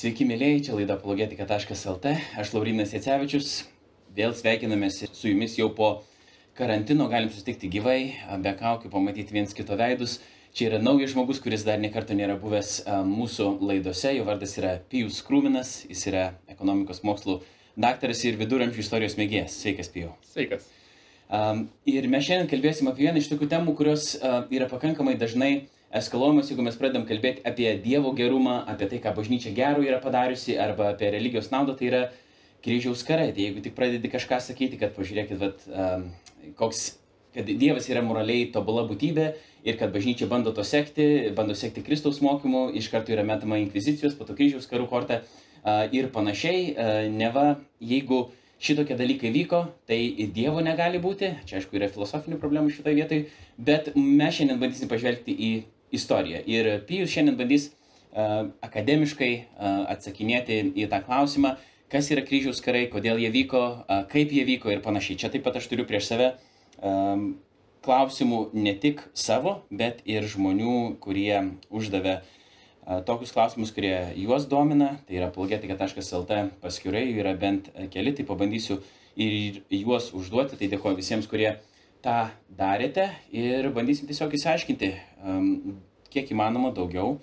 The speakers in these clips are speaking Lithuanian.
Sveiki, mėlyjei, čia laida apologetika.lt, aš Laurinas Jacevičius, vėl sveikinamės su jumis jau po karantino, galim susitikti gyvai, be kaukių, pamatyti viens kito veidus. Čia yra naujas žmogus, kuris dar niekarto nėra buvęs mūsų laidose, jo vardas yra Pijus Krūminas, jis yra ekonomikos mokslų daktaras ir viduramžių istorijos mėgėjas. Sveikas, Pijau. Sveikas. Um, ir mes šiandien kalbėsim apie vieną iš tokių temų, kurios uh, yra pakankamai dažnai eskaluojamos, jeigu mes pradedam kalbėti apie Dievo gerumą, apie tai, ką bažnyčia gerų yra padariusi, arba apie religijos naudą, tai yra kryžiaus karai. Tai jeigu tik pradedi kažką sakyti, kad pažiūrėkit, vat, um, koks, kad Dievas yra moraliai tobula būtybė ir kad bažnyčia bando to sekti, bando sekti Kristaus mokymu, iš karto yra metama inkvizicijos, po to kryžiaus karų kortą uh, ir panašiai, uh, neva jeigu šitokie dalykai vyko, tai Dievo negali būti, čia aišku yra filosofinių problemų šitoje vietoje, bet mes šiandien bandysim pažvelgti į istoriją. Ir Pijus šiandien bandys uh, akademiškai uh, atsakinėti į tą klausimą, kas yra kryžiaus karai, kodėl jie vyko, uh, kaip jie vyko ir panašiai. Čia taip pat aš turiu prieš save klausimų ne tik savo, bet ir žmonių, kurie uždavė uh, tokius klausimus, kurie juos domina, tai yra apologetika.lt paskyrai, jų yra bent keli, tai pabandysiu ir juos užduoti, tai dėkuoju visiems, kurie tą darėte ir bandysim tiesiog įsiaiškinti, kiek įmanoma daugiau,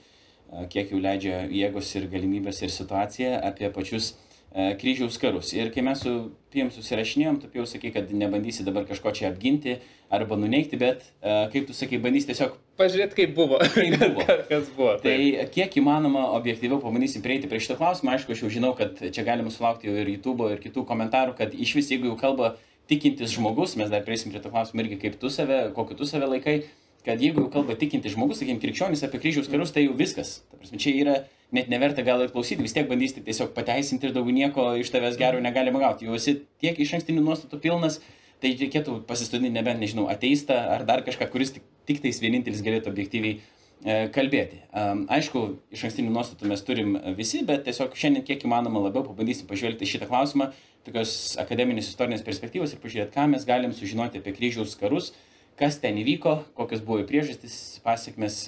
kiek jau leidžia jėgos ir galimybės ir situacija apie pačius kryžiaus karus. Ir kai mes su Piem susirašinėjom, tu jau sakai, kad nebandysi dabar kažko čia apginti arba nuneikti, bet kaip tu sakai, bandysi tiesiog Pažiūrėti, kaip buvo. Kaip buvo. Kas buvo. Tai kiek įmanoma objektyviau pabandysim prieiti prie šito klausimo. Aišku, aš jau žinau, kad čia galima sulaukti ir YouTube ir kitų komentarų, kad iš vis, jeigu jau kalba tikintis žmogus, mes dar prieisim prie to klausimo irgi, kaip tu save, kokiu tu save laikai, kad jeigu jau kalba tikintis žmogus, sakykime, krikščionis apie kryžiaus karus, tai jau viskas. Ta prasme, čia yra net neverta gal ir klausyti, vis tiek bandysite tiesiog pateisinti ir daugiau nieko iš tavęs gero negalima gauti. Jau esi tiek iš ankstinių nuostatų pilnas, tai reikėtų pasistudinti nebent, nežinau, ateistą ar dar kažką, kuris tik, tik tais vienintelis galėtų objektyviai e, kalbėti. Aišku, iš ankstinių nuostatų mes turim visi, bet tiesiog šiandien kiek įmanoma labiau pabandysim pažvelgti šitą klausimą, tokios akademinės istorinės perspektyvos ir pažiūrėti, ką mes galim sužinoti apie kryžiaus karus, kas ten įvyko, kokios buvo priežastys, pasiekmes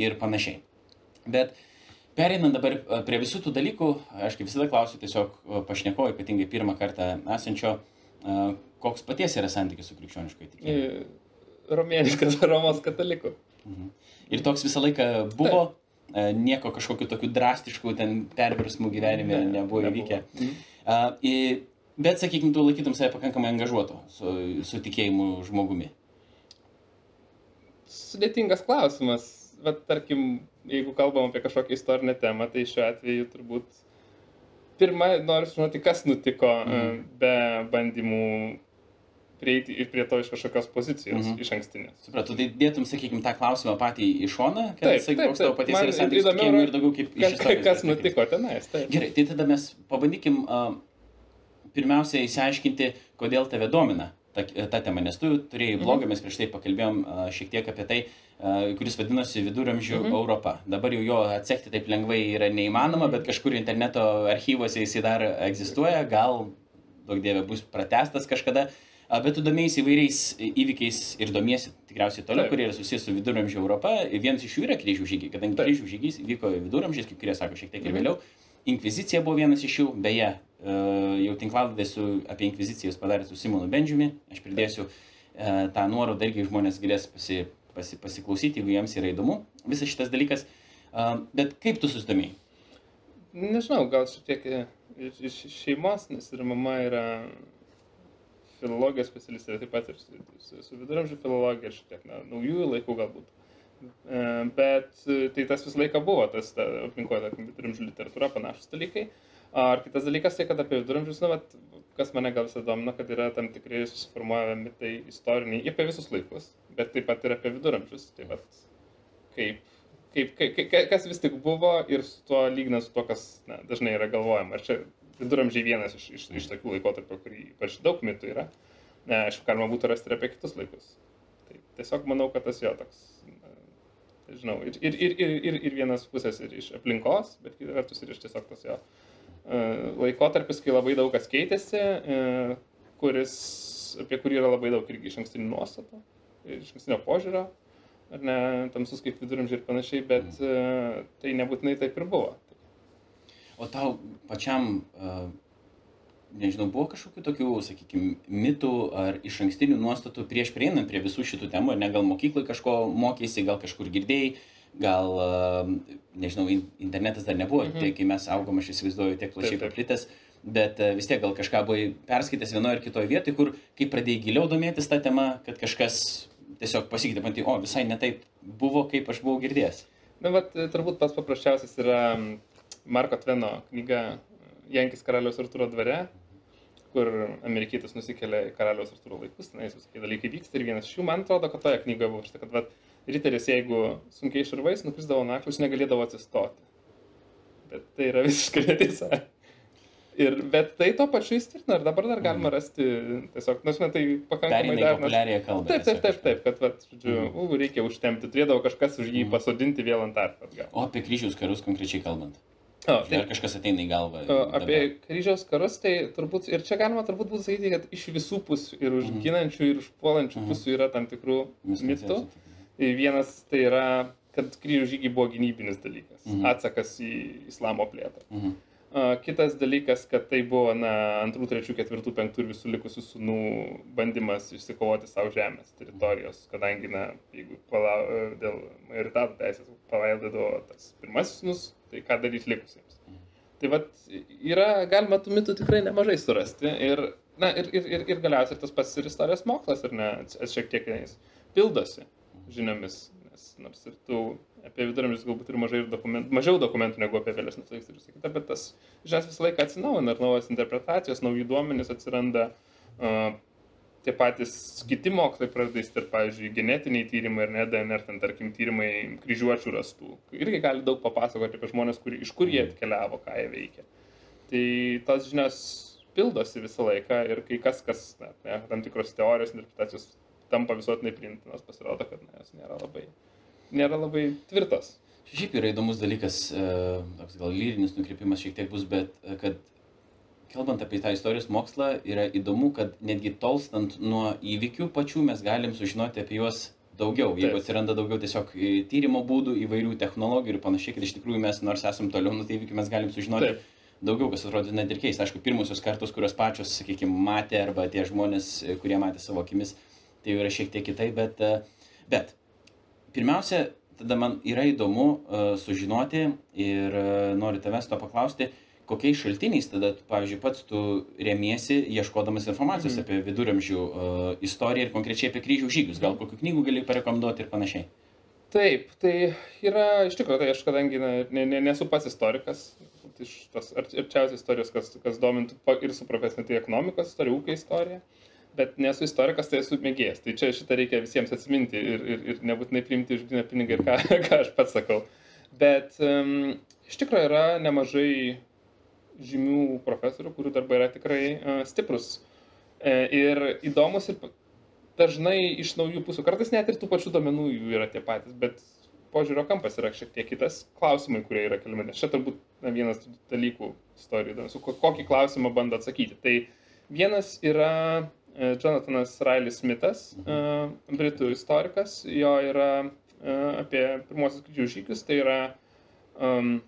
ir panašiai. Bet Pereinant dabar prie visų tų dalykų, aš kaip visada klausiu tiesiog pašnekovo, ypatingai pirmą kartą esančio, koks paties yra santykis su krikščioniškai tikėjimu? Romėniškas Romos katalikų. Mhm. Ir toks visą laiką buvo, Taip. nieko kažkokiu tokiu drastišku ten perversmų gyvenime ne, nebuvo įvykę. Mhm. Bet, sakykime, tu laikytum save pakankamai angažuoto su, su tikėjimu žmogumi. Sudėtingas klausimas bet tarkim, jeigu kalbam apie kažkokią istorinę temą, tai šiuo atveju turbūt pirmą noriu žinoti, kas nutiko mm. be bandymų prieiti ir prie to iš kažkokios pozicijos mm -hmm. iš ankstinės. Supratau, tai dėtum, sakykime, tą klausimą patį į šoną, kad taip, koks tavo paties yra santykis tikėjimu ir daugiau kaip iš istorijos. Kas nutiko tenais, taip. Gerai, tai tada mes pabandykim uh, pirmiausia įsiaiškinti, kodėl tave domina ta, ta tema, nes tu turėjai mhm. blogą, mes prieš tai pakalbėjom šiek tiek apie tai, kuris vadinosi Viduramžių mhm. Europa. Dabar jau jo atsekti taip lengvai yra neįmanoma, bet kažkur interneto archyvose jisai dar egzistuoja, gal, daug dievė, bus pratestas kažkada. Bet tu domėjai įvairiais įvykiais ir domiesi tikriausiai toliau, Taip. kurie yra susijęs su Viduramžių Europa. Vienas iš jų yra kryžių žygiai, kadangi kryžių žygys vyko Viduramžiais, kaip kurie sako šiek tiek ir mhm. Inkvizicija buvo vienas iš jų, beje, jau tinklaladė apie Inkviziciją padarė su Simonu Benžiumi. Aš pridėsiu tą nuorodą, irgi žmonės galės pasi, pasi, pasiklausyti, jeigu jiems yra įdomu visas šitas dalykas. Bet kaip tu susidomėjai? Nežinau, gal šiek tiek iš, iš šeimos, nes ir mama yra filologijos specialistė, taip pat ir su, su, su viduramžių filologija, šiek tiek na, naujųjų laikų galbūt. E, bet tai tas visą laiką buvo, tas ta, aplinkoje, tarkim, viduramžių literatūra, panašus dalykai. Ar kitas dalykas, tai kad apie viduramžius, na, vat, kas mane gal visada domina, kad yra tam tikrai susiformuoja mitai istoriniai apie visus laikus, bet taip pat ir apie viduramžius. Tai vat, kaip, kaip, kaip, kas vis tik buvo ir su tuo lyginant su tuo, kas na, dažnai yra galvojama. Ar čia viduramžiai vienas iš, iš, iš tokių laikotarpių, kurį ypač daug mitų yra. Aišku, galima būtų rasti ir apie kitus laikus. Tai tiesiog manau, kad tas jo toks, žinau, ir, ir, ir, ir, ir vienas pusės ir iš aplinkos, bet kita vertus ir iš tiesiog tas jo E, laikotarpis, kai labai daug kas keitėsi, e, kuris, apie kurį yra labai daug irgi iš ankstinių nuostatų, iš ankstinio požiūrio, ar ne, tamsus kaip viduramžiai ir panašiai, bet e, tai nebūtinai taip ir buvo. O tau pačiam, uh, nežinau, buvo kažkokių tokių, sakykime, mitų ar iš ankstinių nuostatų prieš prieinant prie visų šitų temų, ar ne gal mokyklai kažko mokėsi, gal kažkur girdėjai, gal, nežinau, internetas dar nebuvo, mhm. tai kai mes augom, aš įsivaizduoju, tiek plačiai paplitęs. Bet uh, vis tiek gal kažką buvai perskaitęs vienoje ar kitoje vietoje, kur kai pradėjai giliau domėtis tą temą, kad kažkas tiesiog pasikeitė, man tai, o visai ne taip buvo, kaip aš buvau girdėjęs. Na, bet turbūt pats paprasčiausias yra Marko Tveno knyga Jankis karaliaus Arturo dvare, kur amerikietis nusikelia į karaliaus Arturo laikus, tenais visokie dalykai vyksta ir vienas iš jų, man atrodo, kad toje knygoje buvo štai, kad vat, riteris, jeigu sunkiai šarvais, nukrisdavo naklus, negalėdavo atsistoti. Bet tai yra visiškai netiesa. Ir, bet tai to pačiu įstirtina ir dabar dar galima mhm. rasti tiesiog, nors nu, tai pakankamai kalba. Taip, taip, taip, taip, kad, vat, žodžiu, mm. uh, reikia užtemti, turėdavo kažkas už jį mm. pasodinti vėl ant arfą. O apie kryžiaus karus konkrečiai kalbant? O, tai, Ar kažkas ateina į galvą? O, apie dabar. kryžiaus karus, tai turbūt, ir čia galima turbūt būtų sakyti, kad iš visų pusių, ir už mhm. ir už puolančių mhm. pusių yra tam tikrų mitų. Vienas tai yra, kad kryžių žygiai buvo gynybinis dalykas, mhm. atsakas į islamo plėtrą. Mhm. Kitas dalykas, kad tai buvo na, antrų, trečių, ketvirtų, penktų ir visų likusių sunų bandymas išsikovoti savo žemės teritorijos, kadangi, na, jeigu pala, dėl majoritato teisės palaidodavo tas pirmasis sunus, tai ką darys likusiems. Tai vad, yra, galima tų mitų tikrai nemažai surasti ir, na, ir, ir, ir, ir galiausiai tas pats ir istorijos mokslas, ar ne, šiek tiek jais pildosi žiniomis, nes nors ir tų apie viduramžius galbūt ir mažai ir dokumentų, mažiau dokumentų negu apie vėlesnius laikus ir visą kitą, bet tas žinias visą laiką atsinaujina ir naujos interpretacijos, nauji duomenys atsiranda, uh, tie patys kiti mokslai pradeda ir, pavyzdžiui, genetiniai tyrimai ir ne DNR, ten, tarkim, tyrimai kryžiuočių rastų. Irgi gali daug papasakoti apie žmonės, kur, iš kur jie atkeliavo, ką jie veikia. Tai tos žinios pildosi visą laiką ir kai kas, kas, na, ne, tam tikros teorijos, interpretacijos tampa visuotinai priimtinos, pasirodo, kad na, jos nėra labai nėra labai tvirtas. Šiaip yra įdomus dalykas, e, toks gal lyrinis nukrypimas šiek tiek bus, bet e, kad kalbant apie tą istorijos mokslą, yra įdomu, kad netgi tolstant nuo įvykių pačių mes galim sužinoti apie juos daugiau. Taip. Jeigu atsiranda daugiau tiesiog e, tyrimo būdų, įvairių technologijų ir panašiai, kad iš tikrųjų mes, nors esam toliau nuo įvykių, mes galim sužinoti. Taip. Daugiau, kas atrodo net ir keista. Aišku, pirmosios kartos, kurios pačios, sakykime, matė, arba tie žmonės, kurie matė savo akimis, tai jau yra šiek tiek kitai, bet, bet pirmiausia, tada man yra įdomu uh, sužinoti ir uh, noriu tavęs to paklausti, kokiais šaltiniais tada, pavyzdžiui, pats tu remiesi, ieškodamas informacijos mm. apie viduramžių uh, istoriją ir konkrečiai apie kryžių žygius. Gal kokių knygų gali parekomenduoti ir panašiai. Taip, tai yra, iš tikrųjų, tai aš kadangi ne, ne, nesu pats istorikas, iš tos arčiausios istorijos, kas, kas domintų ir su profesinė, tai ekonomikos istorija, ūkio istorija. Uh, bet nesu istorikas, tai esu mėgėjas. Tai čia šitą reikia visiems atsiminti ir, ir, ir nebūtinai priimti už gryną pinigą ir ką, ką aš pats sakau. Bet um, iš tikrųjų yra nemažai žymių profesorių, kurių darbai yra tikrai uh, stiprus e, ir įdomus ir dažnai iš naujų pusių. Kartais net ir tų pačių domenų jų yra tie patys, bet požiūrio kampas yra šiek tiek kitas. Klausimai, kurie yra keliami. Nes čia turbūt na, vienas dalykų istorijų, su kokį klausimą bando atsakyti. Tai vienas yra Jonathanas Riley Smithas. E, britų istorikas, jo yra e, apie pirmosius kryžių žygius, tai yra um,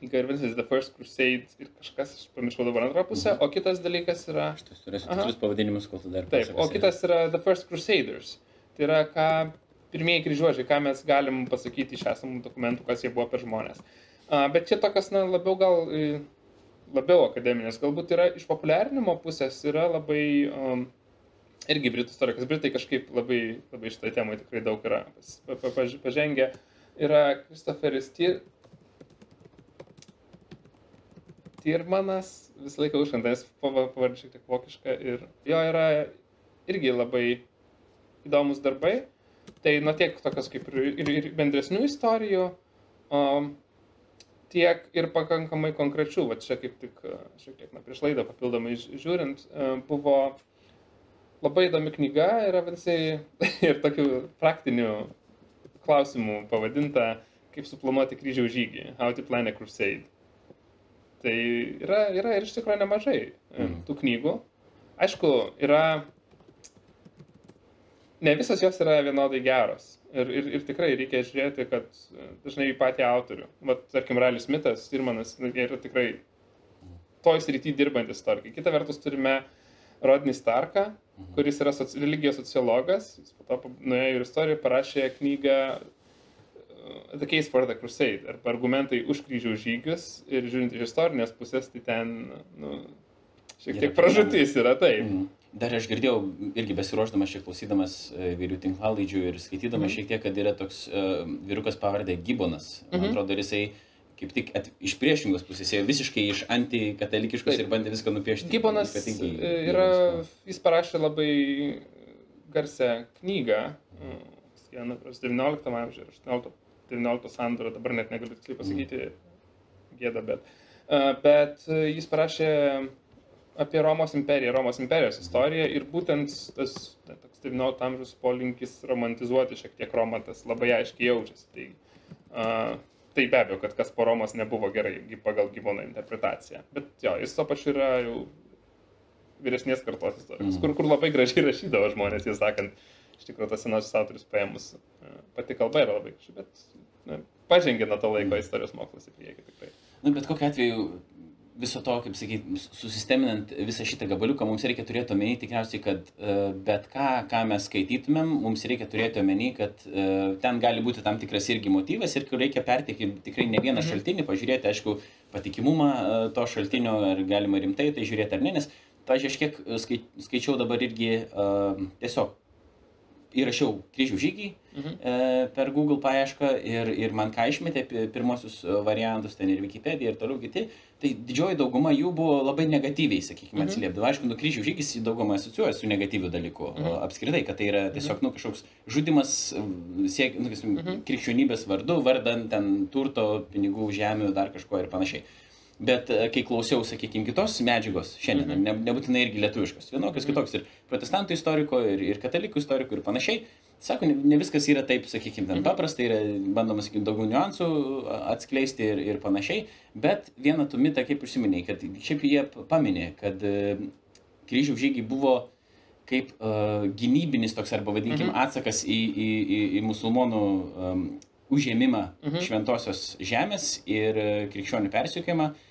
knyga ir vadinasi The First Crusade ir kažkas, aš pamiršau dabar antrą pusę, mhm. o kitas dalykas yra... Aš turėsiu tikrus pavadinimus, kol tu dar. Taip, o kitas yra The First Crusaders. Tai yra, ką pirmieji kryžiuočiai, ką mes galim pasakyti iš esamų dokumentų, kas jie buvo per žmonės. Uh, bet čia tokias, na, labiau gal labiau akademinės, galbūt yra iš populiarinimo pusės yra labai, um, irgi britų istorikas, britai kažkaip labai, labai šitą temą tikrai daug yra pažengę, yra Kristoferis Tyr, Tyrmanas, visą laiką užkantęs pavardė šiek tiek vokiška ir jo yra irgi labai įdomus darbai. Tai nuo tiek tokios kaip ir, ir, ir bendresnių istorijų, um, tiek ir pakankamai konkrečių. Va čia kaip tik šiek tiek na, prieš laidą papildomai žiūrint, buvo labai įdomi knyga ir vadinasi ir tokių praktinių klausimų pavadinta kaip suplanuoti kryžiaus žygį, How to Plan a Crusade. Tai yra, yra ir iš tikrųjų nemažai mm. tų knygų. Aišku, yra ne visos jos yra vienodai geros. Ir, ir, ir tikrai reikia žiūrėti, kad e, dažnai į patį autorių. Vat, tarkim, Ralis Smithas, Irmanas, nu, yra tikrai toj srity dirbantis istorikai. Kita vertus turime Rodney Starką, kuris yra soci, religijos sociologas, jis po to nuėjo ir istoriją, parašė knygą uh, The Case for the Crusade, arba argumentai už kryžiaus žygius ir žiūrint iš istorinės pusės, tai ten, nu, šiek tiek pražutis yra taip. Mm. Dar aš girdėjau, irgi besiruošdamas šiek klausydamas e, įvairių tinklalaidžių ir skaitydamas mm. šiek tiek, kad yra toks uh, vyrukas pavardė Gibonas. Man mm -hmm. atrodo, jisai kaip tik at, iš priešingos pusės, ėjo visiškai iš antikatalikiškos ir bandė viską nupiešti. Gibonas yra, jis parašė labai garsią knygą, pras 19 amžiuje ir 18, 19 sandorą, dabar net negaliu tiksliai pasakyti, mm. gėda, bet, bet jis parašė apie Romos imperiją, Romos imperijos istoriją ir būtent tas ta, toks 19 amžiaus polinkis romantizuoti šiek tiek Romą tas labai aiškiai jaučiasi. Tai, uh, tai be abejo, kad kas po Romos nebuvo gerai pagal gyvūno interpretaciją. Bet jo, jis to pačiu yra jau vyresnės kartos istorikas, mm. kur, kur labai gražiai rašydavo žmonės, jis sakant, iš tikrųjų tas senasis autorius paėmus, pati kalba yra labai graži, bet na, pažengė nuo to laiko mm. istorijos mokslas į priekį tikrai. Na, bet kokiu atveju viso to, kaip sakyti, susisteminant visą šitą gabaliuką, mums reikia turėti omeny tikriausiai, kad uh, bet ką, ką mes skaitytumėm, mums reikia turėti omeny, kad uh, ten gali būti tam tikras irgi motyvas ir kur reikia perteikti tikrai ne vieną mhm. šaltinį, pažiūrėti, aišku, patikimumą uh, to šaltinio, ar galima rimtai tai žiūrėti ar ne, nes, pažiūrėjau, aš kiek skaičiau dabar irgi tiesiog įrašiau kryžių žygį mhm. e, per Google paiešką ir, ir man ką išmetė pirmosius e, variantus, ten ir Wikipedia ir toliau kiti, tai didžioji dauguma jų buvo labai negatyviai, sakykime, mhm. atsiliepdavo. Aišku, nu kryžių žygis į daugumą asociuoja su negatyviu dalyku. Mhm. Apskritai, kad tai yra tiesiog, mhm. nu, kažkoks žudimas siek, nu, mhm. krikščionybės vardu, vardant ten turto, pinigų, žemių, dar kažko ir panašiai. Bet e, kai klausiau, sakykime, kitos medžiagos šiandien, mhm. ne, nebūtinai irgi lietuviškos, vienokios mhm. kitokios ir protestantų istoriko, ir, ir katalikų istoriko ir panašiai, sako, ne, ne viskas yra taip, sakykime, ten mhm. paprasta, yra bandoma, sakykime, daugiau niuansų atskleisti ir, ir panašiai, bet vieną tu mitą, kaip užsiminėjai, kad šiaip jie paminė, kad uh, kryžių žygiai buvo kaip uh, gynybinis toks, arba vadinkim, mhm. atsakas į, į, į, į musulmonų um, užėmimą mhm. šventosios žemės ir krikščionių persiekimą. Uh,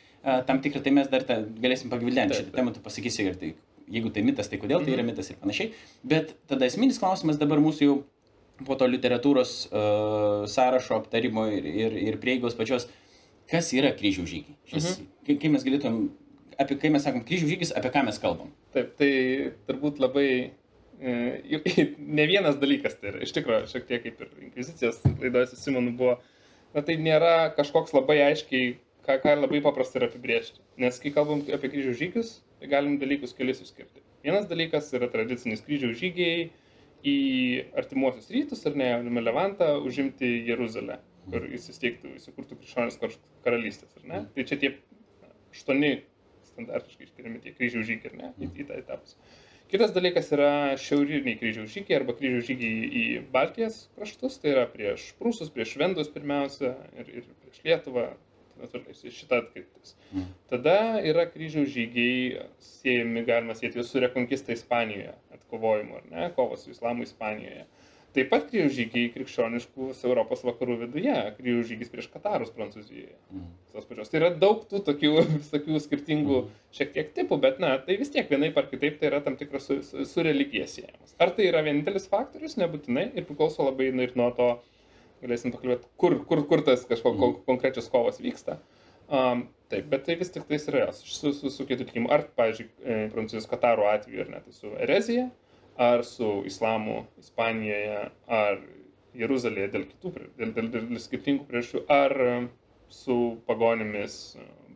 tam tikrą, tai mes dar tą, galėsim pagvildenti šitą temą, tu pasakysi ir tai, jeigu tai mitas, tai kodėl tai yra mhm. mitas ir panašiai. Bet tada esminis klausimas dabar mūsų jau po to literatūros uh, sąrašo aptarimo ir, ir, ir prieigos pačios, kas yra kryžių žygiai. Šis, mhm. kai, kai mes galėtum, apie kai mes sakom kryžių žygis, apie ką mes kalbam. Taip, tai turbūt labai e, ne vienas dalykas, tai yra iš tikrųjų šiek tiek kaip ir inkvizicijos laidoje su Simonu buvo, na tai nėra kažkoks labai aiškiai ką, ką labai paprasta yra apibriežti. Nes kai kalbam apie kryžių žygius, tai galim dalykus kelis išskirti. Vienas dalykas yra tradicinis kryžių žygiai į artimuosius rytus ar ne, Jaunimą Levantą, užimti Jeruzalę, kur įsisteigtų, įsikurtų krikščionis karalystės, ar ne? Tai čia tie aštuoni standartiškai išskiriami tie kryžių žygiai, ar ne, į, į tą etapus. Kitas dalykas yra šiauriniai kryžiaus žygiai arba kryžiaus žygiai į Baltijos kraštus, tai yra prieš Prūsus, prieš Švendus pirmiausia ir, ir prieš Lietuvą, natūraliai, šita atkirtis. Mm. Tada yra kryžiaus žygiai siejami, galima sėti su rekonkista Ispanijoje, atkovojimu, ar ne, kovos su islamu Ispanijoje. Taip pat kryžiaus žygiai krikščioniškus Europos vakarų viduje, kryžiaus žygis prieš Katarus Prancūzijoje. Mm. Tai yra daug tų tokių visokių skirtingų mm. šiek tiek tipų, bet na, tai vis tiek vienaip ar kitaip tai yra tam tikras su, su, su religija siejamas. Ar tai yra vienintelis faktorius, nebūtinai, ir priklauso labai ir nuo to, galėsim pakalbėti, kur, kur, kur tas kažkokios mm. konkrečios kovos vyksta. Um, taip, bet tai vis tik tais yra su, su, su kitų tikimu. Ar, pavyzdžiui, e, Prancūzijos Kataro atveju, ar net tai su erezija, ar su islamu Ispanijoje, ar Jeruzalėje dėl kitų, dėl, dėl, dėl, dėl skirtingų priežasčių, ar su pagonimis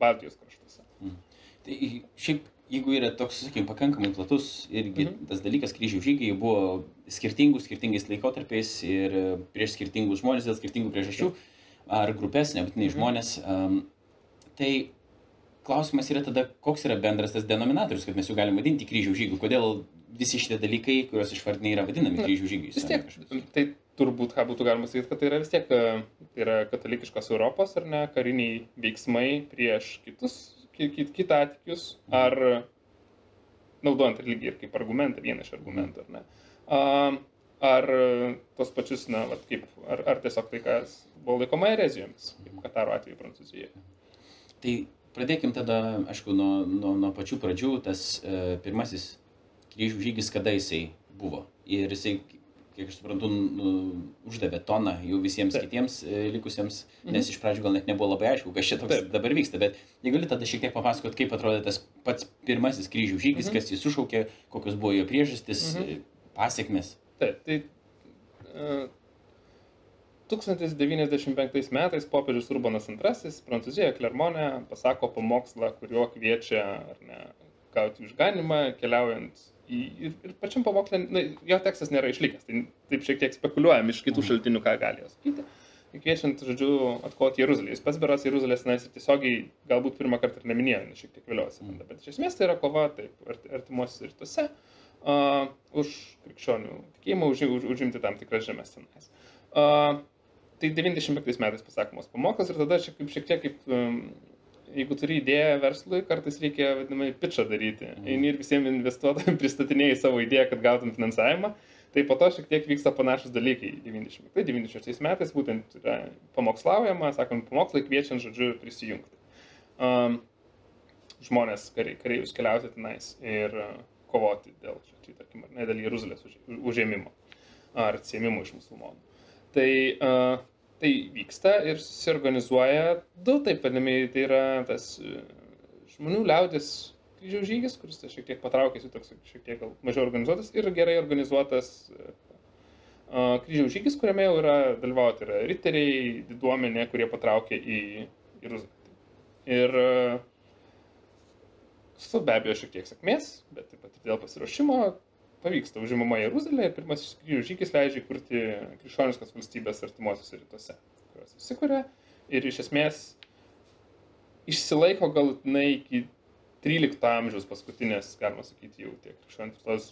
Baltijos kraštuose. Mm. Tai šiaip jeigu yra toks, sakykime, pakankamai platus irgi mhm. tas dalykas, kryžių žygiai buvo skirtingų, skirtingais laikotarpiais ir prieš skirtingus žmonės dėl skirtingų priežasčių, ar grupės, nebūtinai mhm. žmonės. Um, tai klausimas yra tada, koks yra bendras tas denominatorius, kad mes jų galime vadinti kryžių žygių, kodėl visi šitie dalykai, kuriuos išvardinai, yra vadinami kryžių žygiais. Vis tiek, tai turbūt, ką būtų galima sakyti, kad tai yra vis tiek, tai yra katalikiškos Europos ar ne, kariniai veiksmai prieš kitus kitą atikius, ar naudojant religiją ir kaip argumentą, vieną iš argumentų, ar ne. ar tos pačius, na, vat, kaip, ar, ar tiesiog tai, kas buvo laikoma erezijomis, kaip Kataro atveju Prancūzijoje. Tai pradėkim tada, aišku, nuo, nuo, nuo pačių pradžių, tas e, pirmasis kryžių žygis, kada jisai buvo. Ir jisai, kiek aš suprantu, nu, uždavė toną jau visiems Taip. kitiems e, likusiems, Mhm. nes iš pradžių gal net nebuvo labai aišku, kas čia toks Taip. dabar vyksta, bet jeigu gali tada šiek tiek papasakot, kaip atrodė tas pats pirmasis kryžių žygis, Mhm. kas jį sušaukė, kokios buvo jo priežastis, Mhm. e, pasiekmes. Taip, tai e, 1095 metais popiežius Urbanas II Prancūzijoje Klermone pasako pamokslą, kuriuo kviečia ar ne, gauti išganimą, keliaujant. Ir, ir pačiam pamokslė, na, jo tekstas nėra išlikęs, tai taip šiek tiek spekuliuojam iš kitų Mhm. šaltinių, ką gali jos sakyti. Kviečiant, žodžiu, atkoti Jeruzalę. Jis pats beras Jeruzalės, na, jis tiesiogiai galbūt pirmą kartą ir neminėjo, nes šiek tiek vėliau atsiranda. Bet iš esmės tai yra kova, taip, arti- artimuosiuose rytuose uh, už krikščionių tikėjimą, už, už, užimti tam tikras žemės tenais. Uh, tai 95 metais pasakomas pamokslas ir tada šiek, šiek tiek kaip, um, jeigu turi idėją verslui, kartais reikia, vadinamai, pitchą daryti. Mhm. Eini ir visiems investuotojams pristatinėjai savo idėją, kad gautum finansavimą. Tai po to šiek tiek vyksta panašus dalykai. 95-96 metais būtent yra pamokslaujama, sakom, pamokslai kviečiant, žodžiu, prisijungti. Um, žmonės, kariai, kareivius keliauti tenais ir uh, kovoti dėl, čia, tai, tarkim, ar ne, dėl Jeruzalės už, užėmimo ar atsiemimo iš musulmonų. Tai, uh, tai vyksta ir susiorganizuoja du, taip vadinami, tai yra tas uh, žmonių liaudės kryžiaus žygis, kuris tai šiek tiek patraukėsi, toks šiek tiek gal mažiau organizuotas ir gerai organizuotas uh, kryžiaus žygis, kuriame jau yra dalyvauti yra riteriai, diduomenė, kurie patraukė į Jeruzalę. Ir uh, su be abejo šiek tiek sėkmės, bet taip pat ir dėl pasiruošimo pavyksta. Užimama Jeruzalė ir pirmasis kryžių žygis leidžia įkurti krikščioniškas valstybės artimuosiuose rytuose, kurios įsikuria ir iš esmės išsilaiko galutinai iki 13 amžiaus paskutinės, galima sakyti, jau tiek tos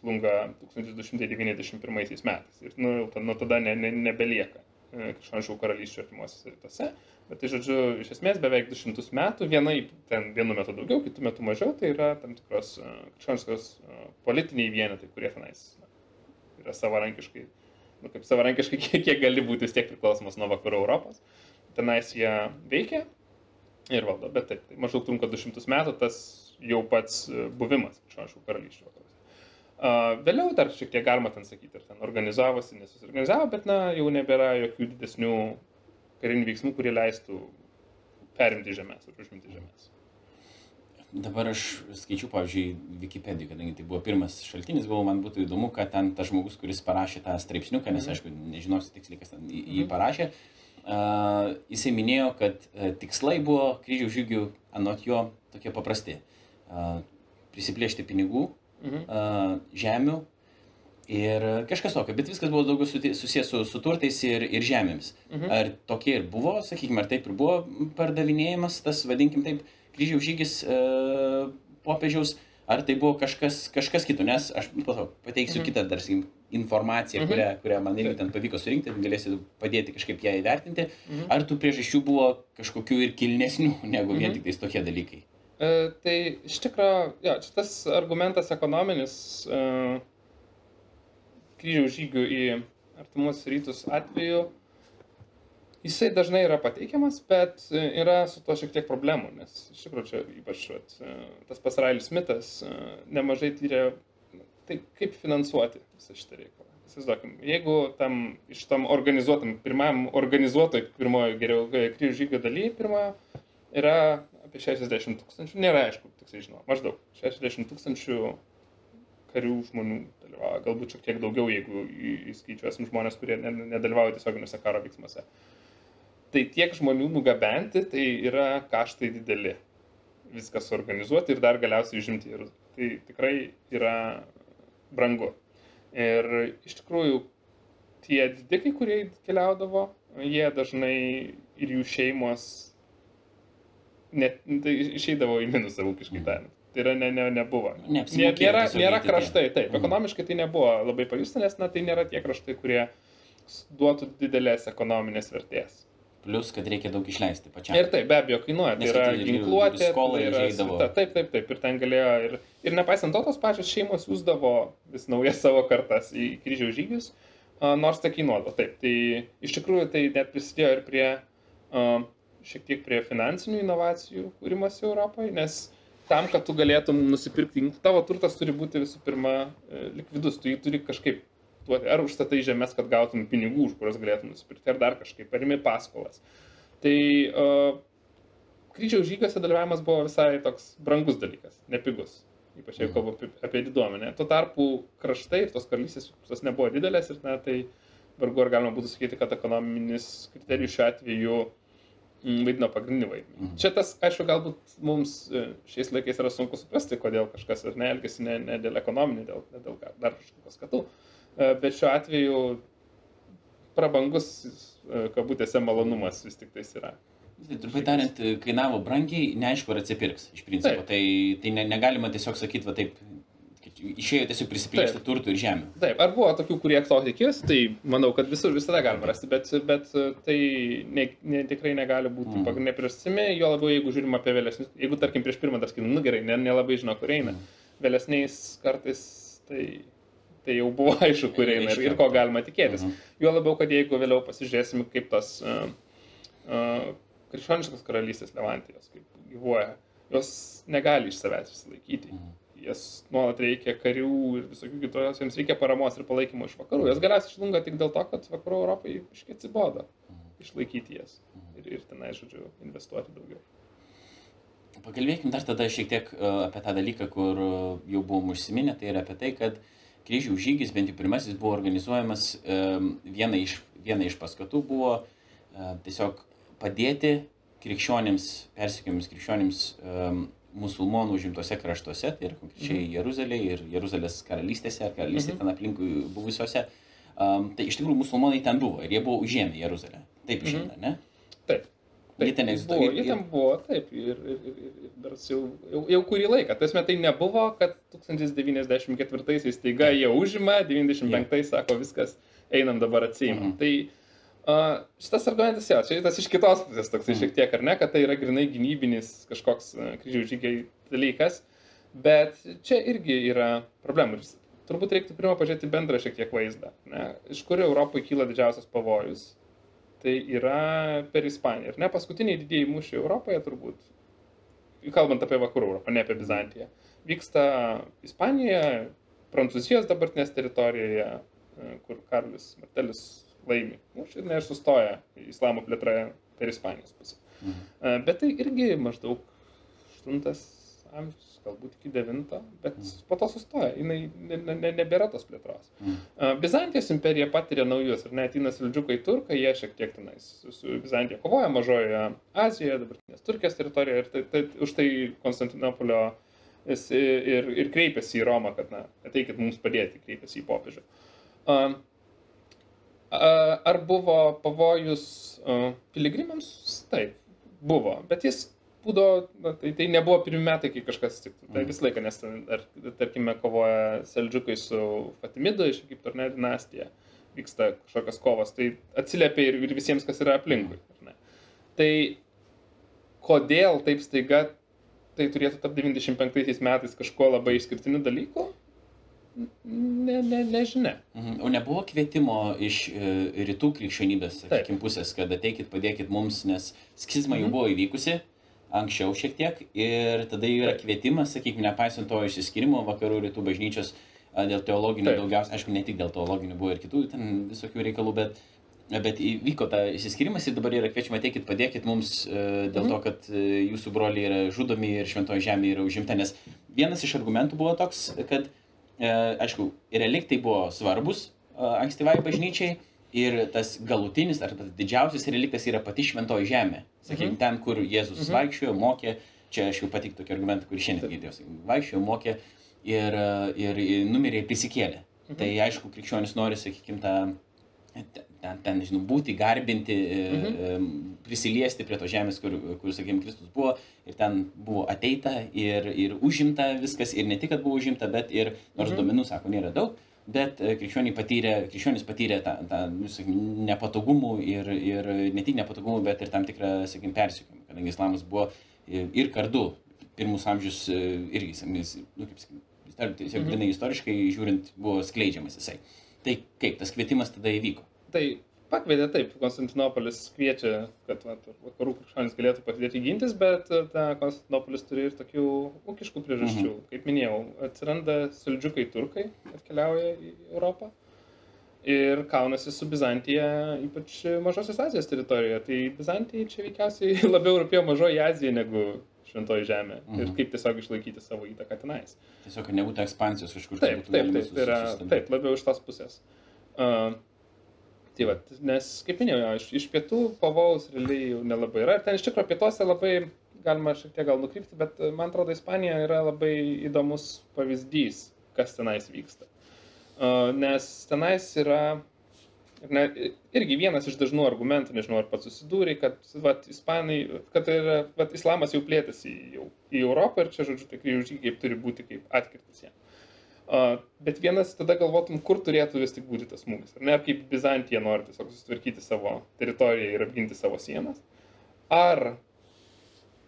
žlunga 1291 metais. Ir nu, jau ta- nuo tada ne, ne, nebelieka krikščioniškų karalysčių artimuosiuose rytuose. Bet tai, žodžiu, iš esmės beveik 200 metų, vienaip ten vienu metu daugiau, kitų metų mažiau, tai yra tam tikros uh, krikščioniškos uh, politiniai vienetai, kurie tenais na, yra savarankiškai, nu kaip savarankiškai, kiek, kiek gali būti vis tiek priklausomas nuo vakarų Europos. Tenais jie veikia ir valdo, bet taip, tai maždaug trunka 200 metų tas jau pats buvimas krikščioniškų karalysčių vakaruose. Vėliau dar šiek tiek galima ten sakyti, ar ten organizavosi, nesusiorganizavo, bet na, jau nebėra jokių didesnių karinių veiksmų, kurie leistų perimti žemės ar užimti žemės. Dabar aš skaičiu, pavyzdžiui, Wikipediją, kadangi tai buvo pirmas šaltinis, buvo, man būtų įdomu, kad ten tas žmogus, kuris parašė tą straipsniuką, nes Mhm. aišku, nežinosiu tiksliai, kas ten jį Mhm. parašė, uh, jisai minėjo, kad uh, tikslai buvo kryžių žygių anot jo tokie paprasti. Uh, prisiplėšti pinigų, Mhm. uh, žemių ir kažkas tokio, bet viskas buvo daugiau susijęs su, su turtais ir, ir žemėmis. Mhm. Ar tokie ir buvo, sakykime, ar taip ir buvo pardavinėjimas, tas, vadinkim taip, kryžiaus žygis e, popiežiaus, ar tai buvo kažkas, kažkas kito, nes aš po to pateiksiu Mhm. kitą dar sakykim, informaciją, Mhm. kurią, kurią man irgi ten pavyko surinkti, galėsiu padėti kažkaip ją įvertinti. Mhm. Ar tų priežasčių buvo kažkokių ir kilnesnių, negu vien Mhm. tik tais tokie dalykai? E, tai iš tikrųjų, jo, čia tas argumentas ekonominis e, kryžiaus žygių į artimus rytus atveju, jisai dažnai yra pateikiamas, bet yra su to šiek tiek problemų, nes iš tikrųjų čia ypač vat, e, tas pats Railis Smithas e, nemažai tyrė, tai kaip finansuoti visą šitą reikalą. Įsivaizduokim, jeigu tam iš tam organizuotam, pirmam organizuotoj, pirmojo geriau e, kryžių žygio dalyje, pirmojo, yra 60 tūkstančių, nėra aišku, tiksliai žinau, maždaug 60 tūkstančių karių žmonių dalyvauja, galbūt šiek tiek daugiau, jeigu įskaičiuosim žmonės, kurie ne- nedalyvauja tiesioginiuose karo veiksmuose. Tai tiek žmonių nugabenti, tai yra kaštai dideli. Viską suorganizuoti ir dar galiausiai užimti Jeruzalę. Tai tikrai yra brangu. Ir iš tikrųjų tie didikai, kurie keliaudavo, jie dažnai ir jų šeimos net, tai išeidavo į minusą ūkiškai tariant. Tai yra ne, ne, nebuvo. Nėra, nėra tie. kraštai, taip, Mhm. ekonomiškai tai nebuvo labai pajusta, nes na, tai nėra tie kraštai, kurie duotų didelės ekonominės vertės. plus, kad reikia daug išleisti pačiam. Ir taip, be abejo, kainuoja. Tai Nes yra ir- ir ginkluotė, skolą tai yra svita. Taip, taip, taip. Ir ten galėjo. Ir, ir nepaisant to, tos pačios šeimos siūsdavo vis naujas savo kartas į kryžiaus žygius, nors tai kainuodavo. Taip, tai iš tikrųjų tai net prisidėjo ir prie, a, šiek tiek prie finansinių inovacijų kūrimas Europoje, nes tam, kad tu galėtum nusipirkti, tavo turtas turi būti visų pirma e, likvidus, tu jį turi kažkaip duoti, ar užstatai žemės, kad gautum pinigų, už kuriuos galėtum nusipirkti, ar dar kažkaip, ar imi paskolas. Tai uh, kryžiaus žygiuose dalyvavimas buvo visai toks brangus dalykas, nepigus. Ypač jeigu kalbam apie, diduomenę. Tuo tarpu kraštai tos karalystės tos nebuvo didelės ir na, tai vargu ar galima būtų sakyti, kad ekonominis kriterijus šiuo atveju mm, vaidino pagrindinį vaidmenį. Mhm. Čia tas, aišku, galbūt mums e, šiais laikais yra sunku suprasti, kodėl kažkas ir neelgesi ne, ne dėl ekonominių, dėl, ne dėl dar kažkokių paskatų. E, Bet šiuo atveju prabangus, e, kabutėse, malonumas vis tik tais yra. Tai trumpai tariant, kainavo brangiai, neaišku, ar atsipirks iš principo. Taip. Tai, tai ne, negalima tiesiog sakyti, va taip, išėjo tiesiog prisiplėšti turtų ir žemių. Taip, ar buvo tokių, kurie to tikėjosi, tai manau, kad visur visada galima rasti, bet, bet tai ne, ne, tikrai negali būti Mm. pagrindinė priežastimi, jo labiau jeigu žiūrim apie vėlesnius, jeigu tarkim prieš pirmą dar sakytum, nu gerai, ne- nelabai žino, kur eina, Mm. vėlesniais kartais tai, tai jau buvo aišku, kur eina ir, ir ko galima tikėtis. Mhm. Jo labiau, kad jeigu vėliau pasižiūrėsim, kaip tas uh, uh, krikščioniškas karalystės Levantijos, kaip gyvuoja, jos negali iš savęs išsilaikyti. Mhm. Jas nuolat reikia karių ir visokių kitos, jiems reikia paramos ir palaikymo iš vakarų. Jos galiausiai žlunga tik dėl to, kad vakarų Europai iškiai atsibodo Mhm. išlaikyti jas Mhm. ir, ir tenai, žodžiu, investuoti daugiau. Pakalbėkim dar tada šiek tiek e, apie tą dalyką, kur e, jau buvom užsiminę, tai yra apie tai, kad kryžiaus žygis, bent jau pirmasis, buvo organizuojamas, e, viena iš, viena iš paskatų buvo tiesiog padėti krikščionims, persikėjimus krikščionims musulmonų užimtose kraštuose, tai yra konkrečiai Mhm. Jeruzalėje ir Jeruzalės karalystėse, ar karalystė Mhm. ten aplinkui buvusiose. Um, tai iš tikrųjų musulmonai ten buvo ir jie buvo užėmę Jeruzalę. Taip Mhm. išeina, ne? Taip. Jie ten ir- jie ir- ten buvo, taip, ir, ir, ir, ir ir dar jau, jau, jau kurį laiką. Tai esmė, tai nebuvo, kad 1094-aisiais staiga jie užima, 95-ais sako viskas, einam dabar atsiimam. Mhm. Tai uh, šitas argumentas, jo, čia tas iš kitos pusės toksai Mhm. šiek tiek, ar ne, kad tai yra grinai gynybinis kažkoks uh, kryžiaus žygiai dalykas, bet čia irgi yra problemų. Turbūt reiktų pirmą pažiūrėti bendrą šiek tiek vaizdą. Ne? Iš kur Europai kyla didžiausias pavojus? Tai yra per Ispaniją. Ir ne paskutiniai didieji mūšiai Europoje turbūt, kalbant apie vakarų Europą, ne apie Bizantiją, vyksta Ispanijoje, Prancūzijos dabartinės teritorijoje, kur Karlis Martelis laimi mūšį ir nesustoja islamo plėtra per Ispanijos pusę. Mhm. E, Bet tai irgi maždaug 8 amžius, galbūt iki 9, bet Mhm. po to sustoja, jinai ne, ne, ne, nebėra tos plėtros. Mhm. A, Bizantijos imperija patiria naujus, ir net ateina Sildžiukai turkai, jie šiek tiek tenais su, Bizantija kovoja mažojoje Azijoje, dabartinės Turkijos teritorijoje, ir tai, tai, už tai Konstantinopolio jis ir, ir kreipiasi į Romą, kad, na, ateikit mums padėti, kreipiasi į popiežių. A, Ar buvo pavojus piligrimams? Taip, buvo, bet jis būdavo, tai, tai nebuvo pirmi metai, kai kažkas atsitiktų. Tai Mhm. visą laiką, nes, ten, ar, tarkime, kovoja Seldžiukai su Fatimidu iš Egipto ar ne dinastija, vyksta kažkokios kovos, tai atsiliepia ir, ir visiems, kas yra aplinkui. ne. Tai kodėl taip staiga tai turėtų tapti 95 metais kažkuo labai išskirtiniu dalyku? Ne, ne, nežinia. Mhm. O nebuvo kvietimo iš e, rytų krikščionybės, sakykime, pusės, kad ateikit, padėkit mums, nes schizma jau Mhm. buvo įvykusi anksčiau šiek tiek ir tada yra kvietimas, sakykime, nepaisant to išsiskirimo vakarų rytų bažnyčios dėl teologinių Taip. daugiausia, aišku, ne tik dėl teologinių, buvo ir kitų ten visokių reikalų, bet, bet įvyko ta išsiskirimas ir dabar yra kviečiama ateikit, padėkit mums e, dėl Mhm. to, kad e, jūsų broliai yra žudomi ir šventoji žemė yra užimta, nes vienas iš argumentų buvo toks, kad aišku, reliktai buvo svarbus e, ankstyvai bažnyčiai ir tas galutinis ar tas didžiausias reliktas yra pati šventoji žemė. Sakykime, Mhm. ten, kur Jėzus Mhm. vaikščiojo, mokė, čia aš jau patik tokį argumentą, kurį šiandien girdėjau, vaikščiojo, mokė ir, e, ir, ir numirė ir prisikėlė. Mhm. Tai aišku, krikščionis nori, sakykime, tą ten, ten, žinau, būti, garbinti, Mhm. mhm. prisiliesti prie to žemės, kur, kur sakykime, Kristus buvo ir ten buvo ateita ir, ir užimta viskas ir ne tik, kad buvo užimta, bet ir, nors Mhm. duomenų, sako, nėra daug, bet e, krikščioniai patyrė, krikščionys patyrė tą, tą nu, sakykim, nepatogumų ir, ir ne tik nepatogumų, bet ir tam tikrą, sakykim, persikimą, kadangi islamas buvo ir kardu, pirmus amžius e, irgi, nu, kaip sakyti, tiesiog mhm. grinai istoriškai žiūrint, buvo skleidžiamas jisai. Tai kaip tas kvietimas tada įvyko? Tai pakvietė taip, Konstantinopolis kviečia, kad va, vakarų krikščionys galėtų padėti gintis, bet e, ta Konstantinopolis turi ir tokių ūkiškų priežasčių. Mhm. Kaip minėjau, atsiranda saldžiukai turkai, atkeliauja į Europą ir kaunasi su Bizantija, ypač Mažosios Azijos teritorijoje. Tai Bizantijai čia veikiausiai labiau rūpėjo Mažoji Azija negu šventoji žemė mhm. ir kaip tiesiog išlaikyti savo įtaką tenais. Tiesiog, nebūtų ekspansijos kažkur. Taip, taip, taip, tai yra, taip, labiau iš tos pusės. Uh, Tai va, nes, kaip minėjau, iš, iš pietų pavojaus realiai jau nelabai yra. Ir ten iš tikrųjų pietuose labai, galima šiek tiek gal nukrypti, bet man atrodo, Ispanija yra labai įdomus pavyzdys, kas tenais vyksta. Uh, nes tenais yra Ne, irgi vienas iš dažnų argumentų, nežinau, ar pats susidūrė, kad vat, ispanai, kad tai yra, vat, islamas jau plėtėsi į, į Europą ir čia, žodžiu, kryžių žygiai turi būti kaip atkirtis jam. Bet vienas tada galvotum, kur turėtų vis tik būti tas smūgis. Ar ne, kaip Bizantija nori tiesiog susitvarkyti savo teritoriją ir apginti savo sienas. Ar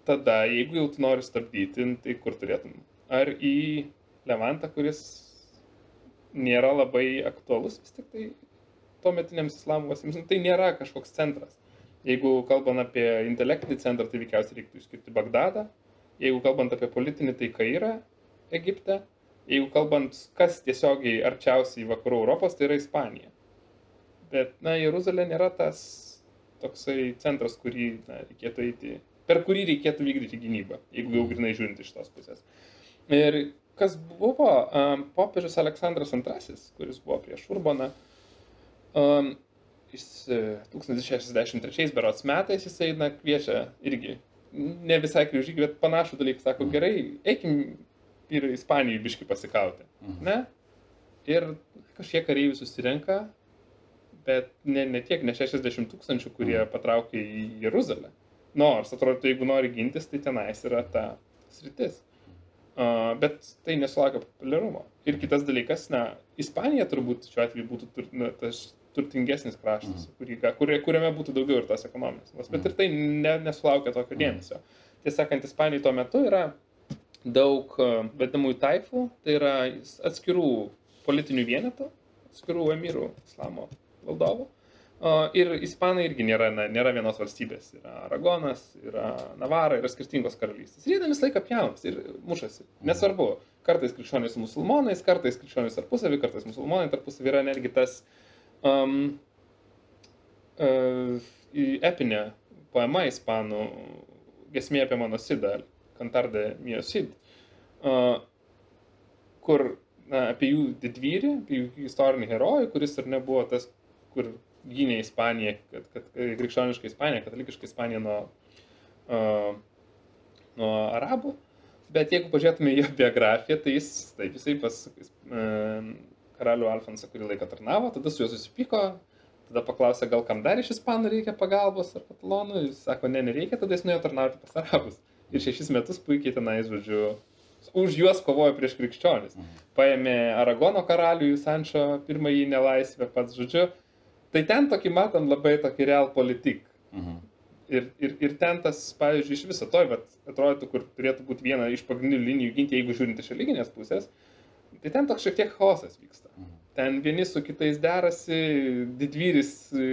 tada, jeigu jau tu nori stabdyti, tai kur turėtum? Ar į Levantą, kuris nėra labai aktualus vis tik tai tuometiniams islamo valstybėms, nu, tai nėra kažkoks centras. Jeigu kalbant apie intelektinį centrą, tai veikiausiai reiktų išskirti Bagdadą. Jeigu kalbant apie politinį, tai Kairą, Egipte. Jeigu kalbant, kas tiesiogiai arčiausiai vakarų Europos, tai yra Ispanija. Bet, na, Jeruzalė nėra tas toksai centras, kurį na, reikėtų eiti, per kurį reikėtų vykdyti gynybą, jeigu jau grinai žiūrint iš tos pusės. Ir kas buvo, um, popiežius Aleksandras II, kuris buvo prieš Urbaną, Um, jis 1063 e, berots metais jisai na, kviečia irgi, ne visai kryžygį, bet panašų dalyką, sako, gerai, eikim ir Ispanijai biški pasikauti. Mhm. Ne? Ir kažkiek kareivių susirenka, bet ne, ne tiek, ne 60 tūkstančių, kurie mhm. patraukia į Jeruzalę. Nors, atrodo, jeigu nori gintis, tai tenais yra ta sritis. Uh, bet tai nesulaukia populiarumo. Ir kitas dalykas, na, Ispanija turbūt šiuo atveju būtų na, tas turtingesnis kraštas, mhm. kurį, kur, kuriame būtų daugiau ir tos ekonominės. Bet mhm. ir tai ne, nesulaukia tokio mhm. dėmesio. Tiesą sakant, Ispanijai tuo metu yra daug e, vadinamųjų taifų, tai yra atskirų politinių vienetų, atskirų emirų islamo valdovų. Ir ispanai irgi nėra, nėra vienos valstybės. Yra Aragonas, yra Navara, yra skirtingos karalystės. Ir jie visą laiką pjaunasi ir mušasi. Nesvarbu, kartais krikščionys su musulmonais, kartais krikščionys tarpusavį, kartais musulmonai tarpusavį yra netgi tas Um, uh, epinė poema ispanų gesmė apie mano sidą, Cantar de Mio Cid, uh, kur na, apie jų didvyrį, apie jų istorinį herojų, kuris ir nebuvo tas, kur gynė Ispaniją, kad, kad krikščioniška Ispanija, katalikiška Ispanija nuo, uh, nuo arabų. Bet jeigu pažiūrėtume jo biografiją, tai jis, taip, jisai pas uh, karalių Alfonsą kurį laiką tarnavo, tada su juo susipyko, tada paklausė, gal kam dar iš ispanų reikia pagalbos ar katalonų, jis sako, ne, nereikia, tada jis nuėjo tarnauti pas arabus. Ir šešis metus puikiai tenais, žodžiu, už juos kovojo prieš krikščionis. Mhm. Paėmė Aragono karalių, Sančio pirmąjį nelaisvę pats, žodžiu. Tai ten tokį matom labai tokį real politik. Mhm. Ir, ir, ir ten tas, pavyzdžiui, iš viso to, bet atrodytų, kur turėtų būti viena iš pagrindinių linijų ginti, jeigu žiūrint iš religinės pusės, Tai ten toks šiek tiek chaosas vyksta. Mhm. Ten vieni su kitais derasi, didvyris e,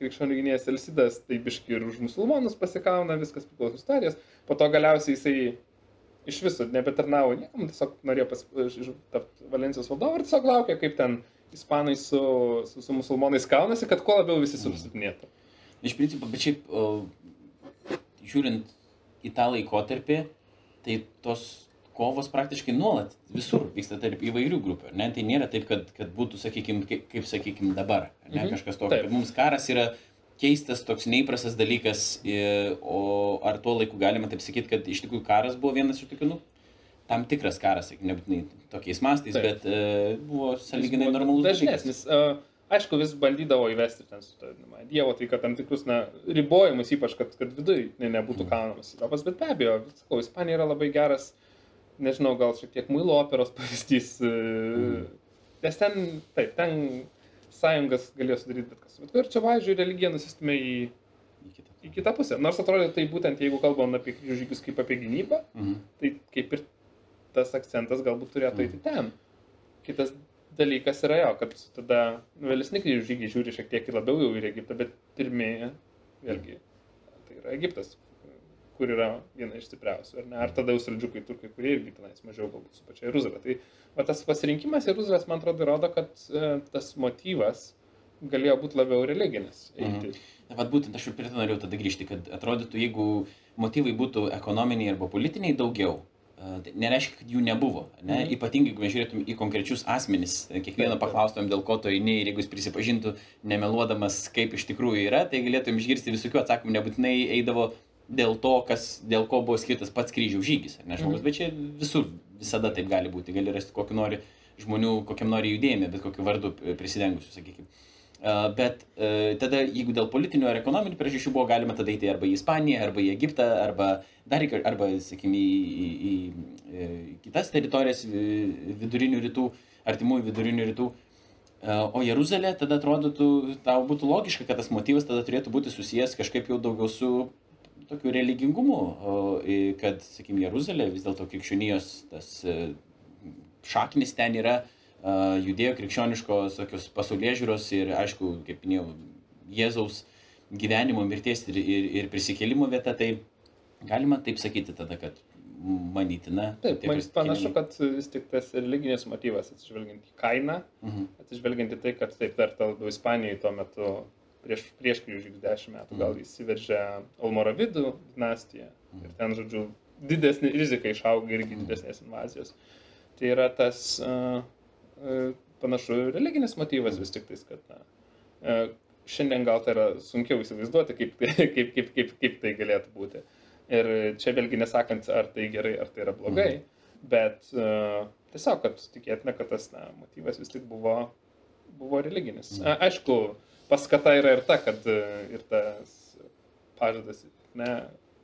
krikščionių gynėjas Elsidas, tai biški ir už musulmonus pasikauna, viskas priklauso istorijos. Po to galiausiai jisai iš viso nebetarnavo niekam, tiesiog norėjo tapti Valencijos vadovu ir tiesiog laukia, kaip ten ispanai su, su, su musulmonais kaunasi, kad kuo labiau visi susilpnėtų. Iš principo, bet šiaip, žiūrint į tą laikotarpį, tai tos kovos praktiškai nuolat visur vyksta tarp įvairių grupių. Ne? Tai nėra taip, kad, kad būtų, sakykime, kaip, kaip sakykime, dabar. Ne? Mhm. Kažkas tokio. Mums karas yra keistas, toks neįprastas dalykas, o ar tuo laiku galima taip sakyti, kad iš tikrųjų karas buvo vienas iš tokių, nu, tam tikras karas, nebūtinai tokiais mastais, taip. bet uh, buvo saliginai normalus dažnesnis. Uh, aišku, vis bandydavo įvesti ten su Dievo, tai kad tam tikrus na, ribojimus, ypač kad, kad viduje ne, nebūtų mhm. kaunamas Europos, bet be abejo, sakau, Ispanija yra labai geras nežinau, gal šiek tiek muilo operos pavyzdys. Mm. nes ten, taip, ten sąjungas galėjo sudaryti bet kas. Bet ir čia, pavyzdžiui, religija nusistumė į, Į kitą. į kitą pusę. Nors atrodo, tai būtent jeigu kalbam apie kryžių žygius kaip apie gynybą, Mhm. tai kaip ir tas akcentas galbūt turėtų eiti ten. Kitas dalykas yra jo, kad tada nu, vėlesni kryžių žygiai žiūri šiek tiek labiau jau į Egiptą, bet pirmieji, vėlgi, tai yra Egiptas, kur yra viena iš stipriausių, ar ne? Ar tada jau saldžiukai turkai, kurie irgi tenais mažiau galbūt su pačia Jeruzalė. Tai va, tas pasirinkimas Jeruzalės, man atrodo, rodo, kad e, tas motyvas galėjo būti labiau religinis. Eiti. Na, Vat būtent aš ir prie to norėjau tada grįžti, kad atrodytų, jeigu motyvai būtų ekonominiai arba politiniai daugiau, a, tai nereiškia, kad jų nebuvo. Ne? Mhm. Ypatingai, jeigu mes žiūrėtum į konkrečius asmenis, tai kiekvieną paklaustumėm, dėl ko to eini ir jeigu jis prisipažintų, nemeluodamas, kaip iš tikrųjų yra, tai galėtum išgirsti visokių atsakymų, nebūtinai eidavo dėl to, kas, dėl ko buvo skirtas pats kryžiaus žygis, ar ne žmogus, Mhm. bet čia visur visada taip gali būti, gali rasti kokį nori žmonių, kokiam nori judėjime, bet kokiu vardu prisidengusiu, sakykime. Uh, Bet uh, tada, jeigu dėl politinių ar ekonominių priežasčių buvo galima tada eiti arba į Ispaniją, arba į Egiptą, arba dar, arba, sakykime, į, į, į, į kitas teritorijas vi- vidurinių rytų, artimųjų vidurinių rytų. O Jeruzalė tada atrodytų, tau būtų logiška, kad tas motyvas tada turėtų būti susijęs kažkaip jau daugiau su tokiu religingumu, kad, sakykime, Jeruzalė vis dėlto krikščionijos tas e, šaknis ten yra judėjo krikščioniškos tokios pasaulyje žiūros ir, aišku, kaip minėjau, Jėzaus gyvenimo, mirties ir, ir, ir prisikėlimo vieta, tai galima taip sakyti tada, kad manytina. Taip, tie man panašu, kad vis tik tas religinis motyvas, atsižvelgiant į kainą, Mhm. atsižvelgiant į tai, kad taip dar Ispanijoje tuo metu prieš, prieš kryžius 10 metų gal Mhm. įsiveržė Almoravidų dinastija Mhm. ir ten, žodžiu, didesnė rizika išauga irgi Mhm. didesnės invazijos. Tai yra tas uh, uh, panašu religinis motyvas vis tik tais, kad na, uh, šiandien gal tai yra sunkiau įsivaizduoti, kaip, kaip, kaip, kaip, kaip tai galėtų būti. Ir čia vėlgi nesakant, ar tai gerai, ar tai yra blogai, bet uh, tiesiog, kad tikėtina, kad tas na, motyvas vis tik buvo, buvo religinis. Mhm. Aišku, paskata yra ir ta, kad uh, ir tas pažadas, ne,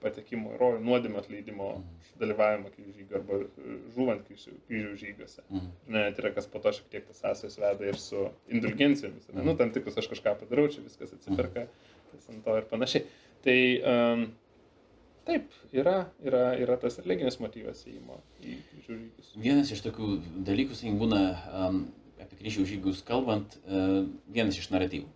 patekimo į rojų, nuodėmio atleidimo, Mhm. dalyvavimo kryžių žygio arba uh, žūvant kryžių, kryžių žygiuose. Mhm. Net yra, kas po to šiek tiek tas sąsajas veda ir su indulgencijomis. Ne? Nu, tam tikrus aš kažką padarau, čia viskas atsiperka, tas ant to ir panašiai. Tai um, taip, yra, yra, yra tas religinis motyvas įėjimo į kryžių žygius. Vienas iš tokių dalykų, sakykim, būna um, apie kryžiaus žygius kalbant, uh, vienas iš naratyvų.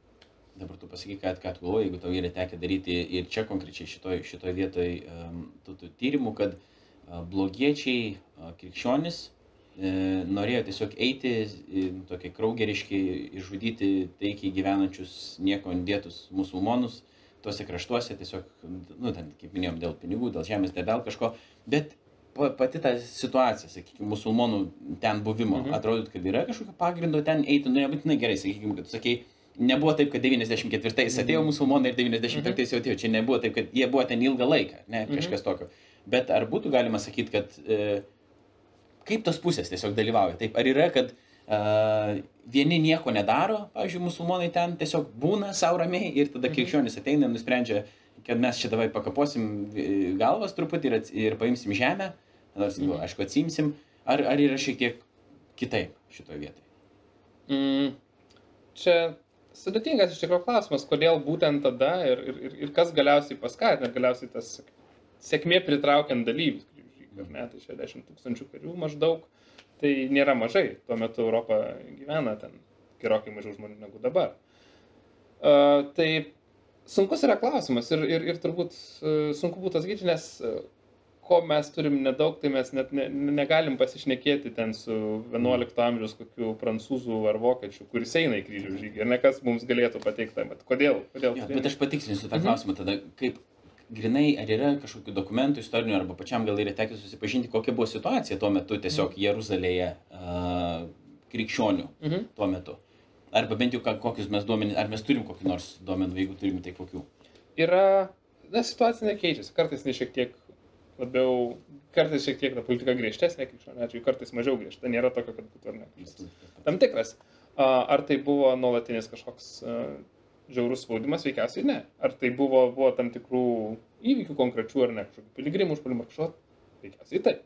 Dabar tu pasakyk, ką, ką tu galvoji, jeigu tau yra tekę daryti ir čia konkrečiai šitoj, šitoj vietoj um, tų, tų tyrimų, kad uh, blogiečiai, uh, krikščionis uh, norėjo tiesiog eiti, į tokį kraugeriškai, išžudyti taikiai gyvenančius, nieko dėtus musulmonus tuose kraštuose, tiesiog, nu, ten, kaip minėjom, dėl pinigų, dėl žemės, dėl kažko, bet pa- pati ta situacija, sakykime, musulmonų ten buvimo, Mhm. atrodytų, kad yra kažkokio pagrindo ten eiti, nu nebūtinai gerai, sakykime, kad tu sakei, nebuvo taip, kad 94-ais atėjo Mhm. musulmonai ir 95-ais jau atėjo, čia nebuvo taip, kad jie buvo ten ilgą laiką, ne, Mhm. kažkas tokio. Bet ar būtų galima sakyti, kad e, kaip tos pusės tiesiog dalyvauja? Taip, ar yra, kad e, vieni nieko nedaro, pavyzdžiui, musulmonai ten tiesiog būna savo ramiai ir tada Mhm. krikščionis ateina ir nusprendžia, kad mes čia davai pakaposim e, galvas truputį ir, ats- ir paimsim žemę, nors, Mhm. mhm. aišku, atsimsim, ar, ar yra šiek tiek kitaip šitoje vietoje? Mm, čia sudėtingas iš tikrųjų klausimas, kodėl būtent tada ir, ir, ir, kas galiausiai paskatina, galiausiai tas sėkmė pritraukiant dalyvius, kryžių žygių, ar ne, tai 60 tūkstančių karių maždaug, tai nėra mažai, tuo metu Europą gyvena ten gerokai mažiau žmonių negu dabar. Uh, tai sunkus yra klausimas ir, ir, ir turbūt uh, sunku būtų atsakyti, nes uh, ko mes turim nedaug, tai mes net ne, ne- negalim pasišnekėti ten su 11 amžiaus kokiu prancūzų ar vokiečiu, kuris eina į kryžių žygį ir ne kas mums galėtų pateikti, tai mat, kodėl. kodėl Jo, bet aš patikslinsiu tą Mhm. klausimą tada, kaip grinai, ar yra kažkokių dokumentų istorinių, arba pačiam gal yra tekę susipažinti, kokia buvo situacija tuo metu tiesiog Jeruzalėje uh, krikščionių Mhm. tuo metu. Arba bent jau kokius mes duomenys, ar mes turim kokį nors duomenų, jeigu turim, tai kokių. Yra, na, situacija nekeičiasi, kartais ne šiek tiek labiau, kartais šiek tiek ta politika griežtesnė, krikščionių atveju, kartais mažiau griežta, nėra tokio, kad būtų ar ne. tam tikras. Ar tai buvo nuolatinis kažkoks žiaurus spaudimas, veikiausiai ne. Ar tai buvo, buvo tam tikrų įvykių konkrečių ar ne, kažkokių piligrimų užpuolimų, kažko, veikiausiai taip.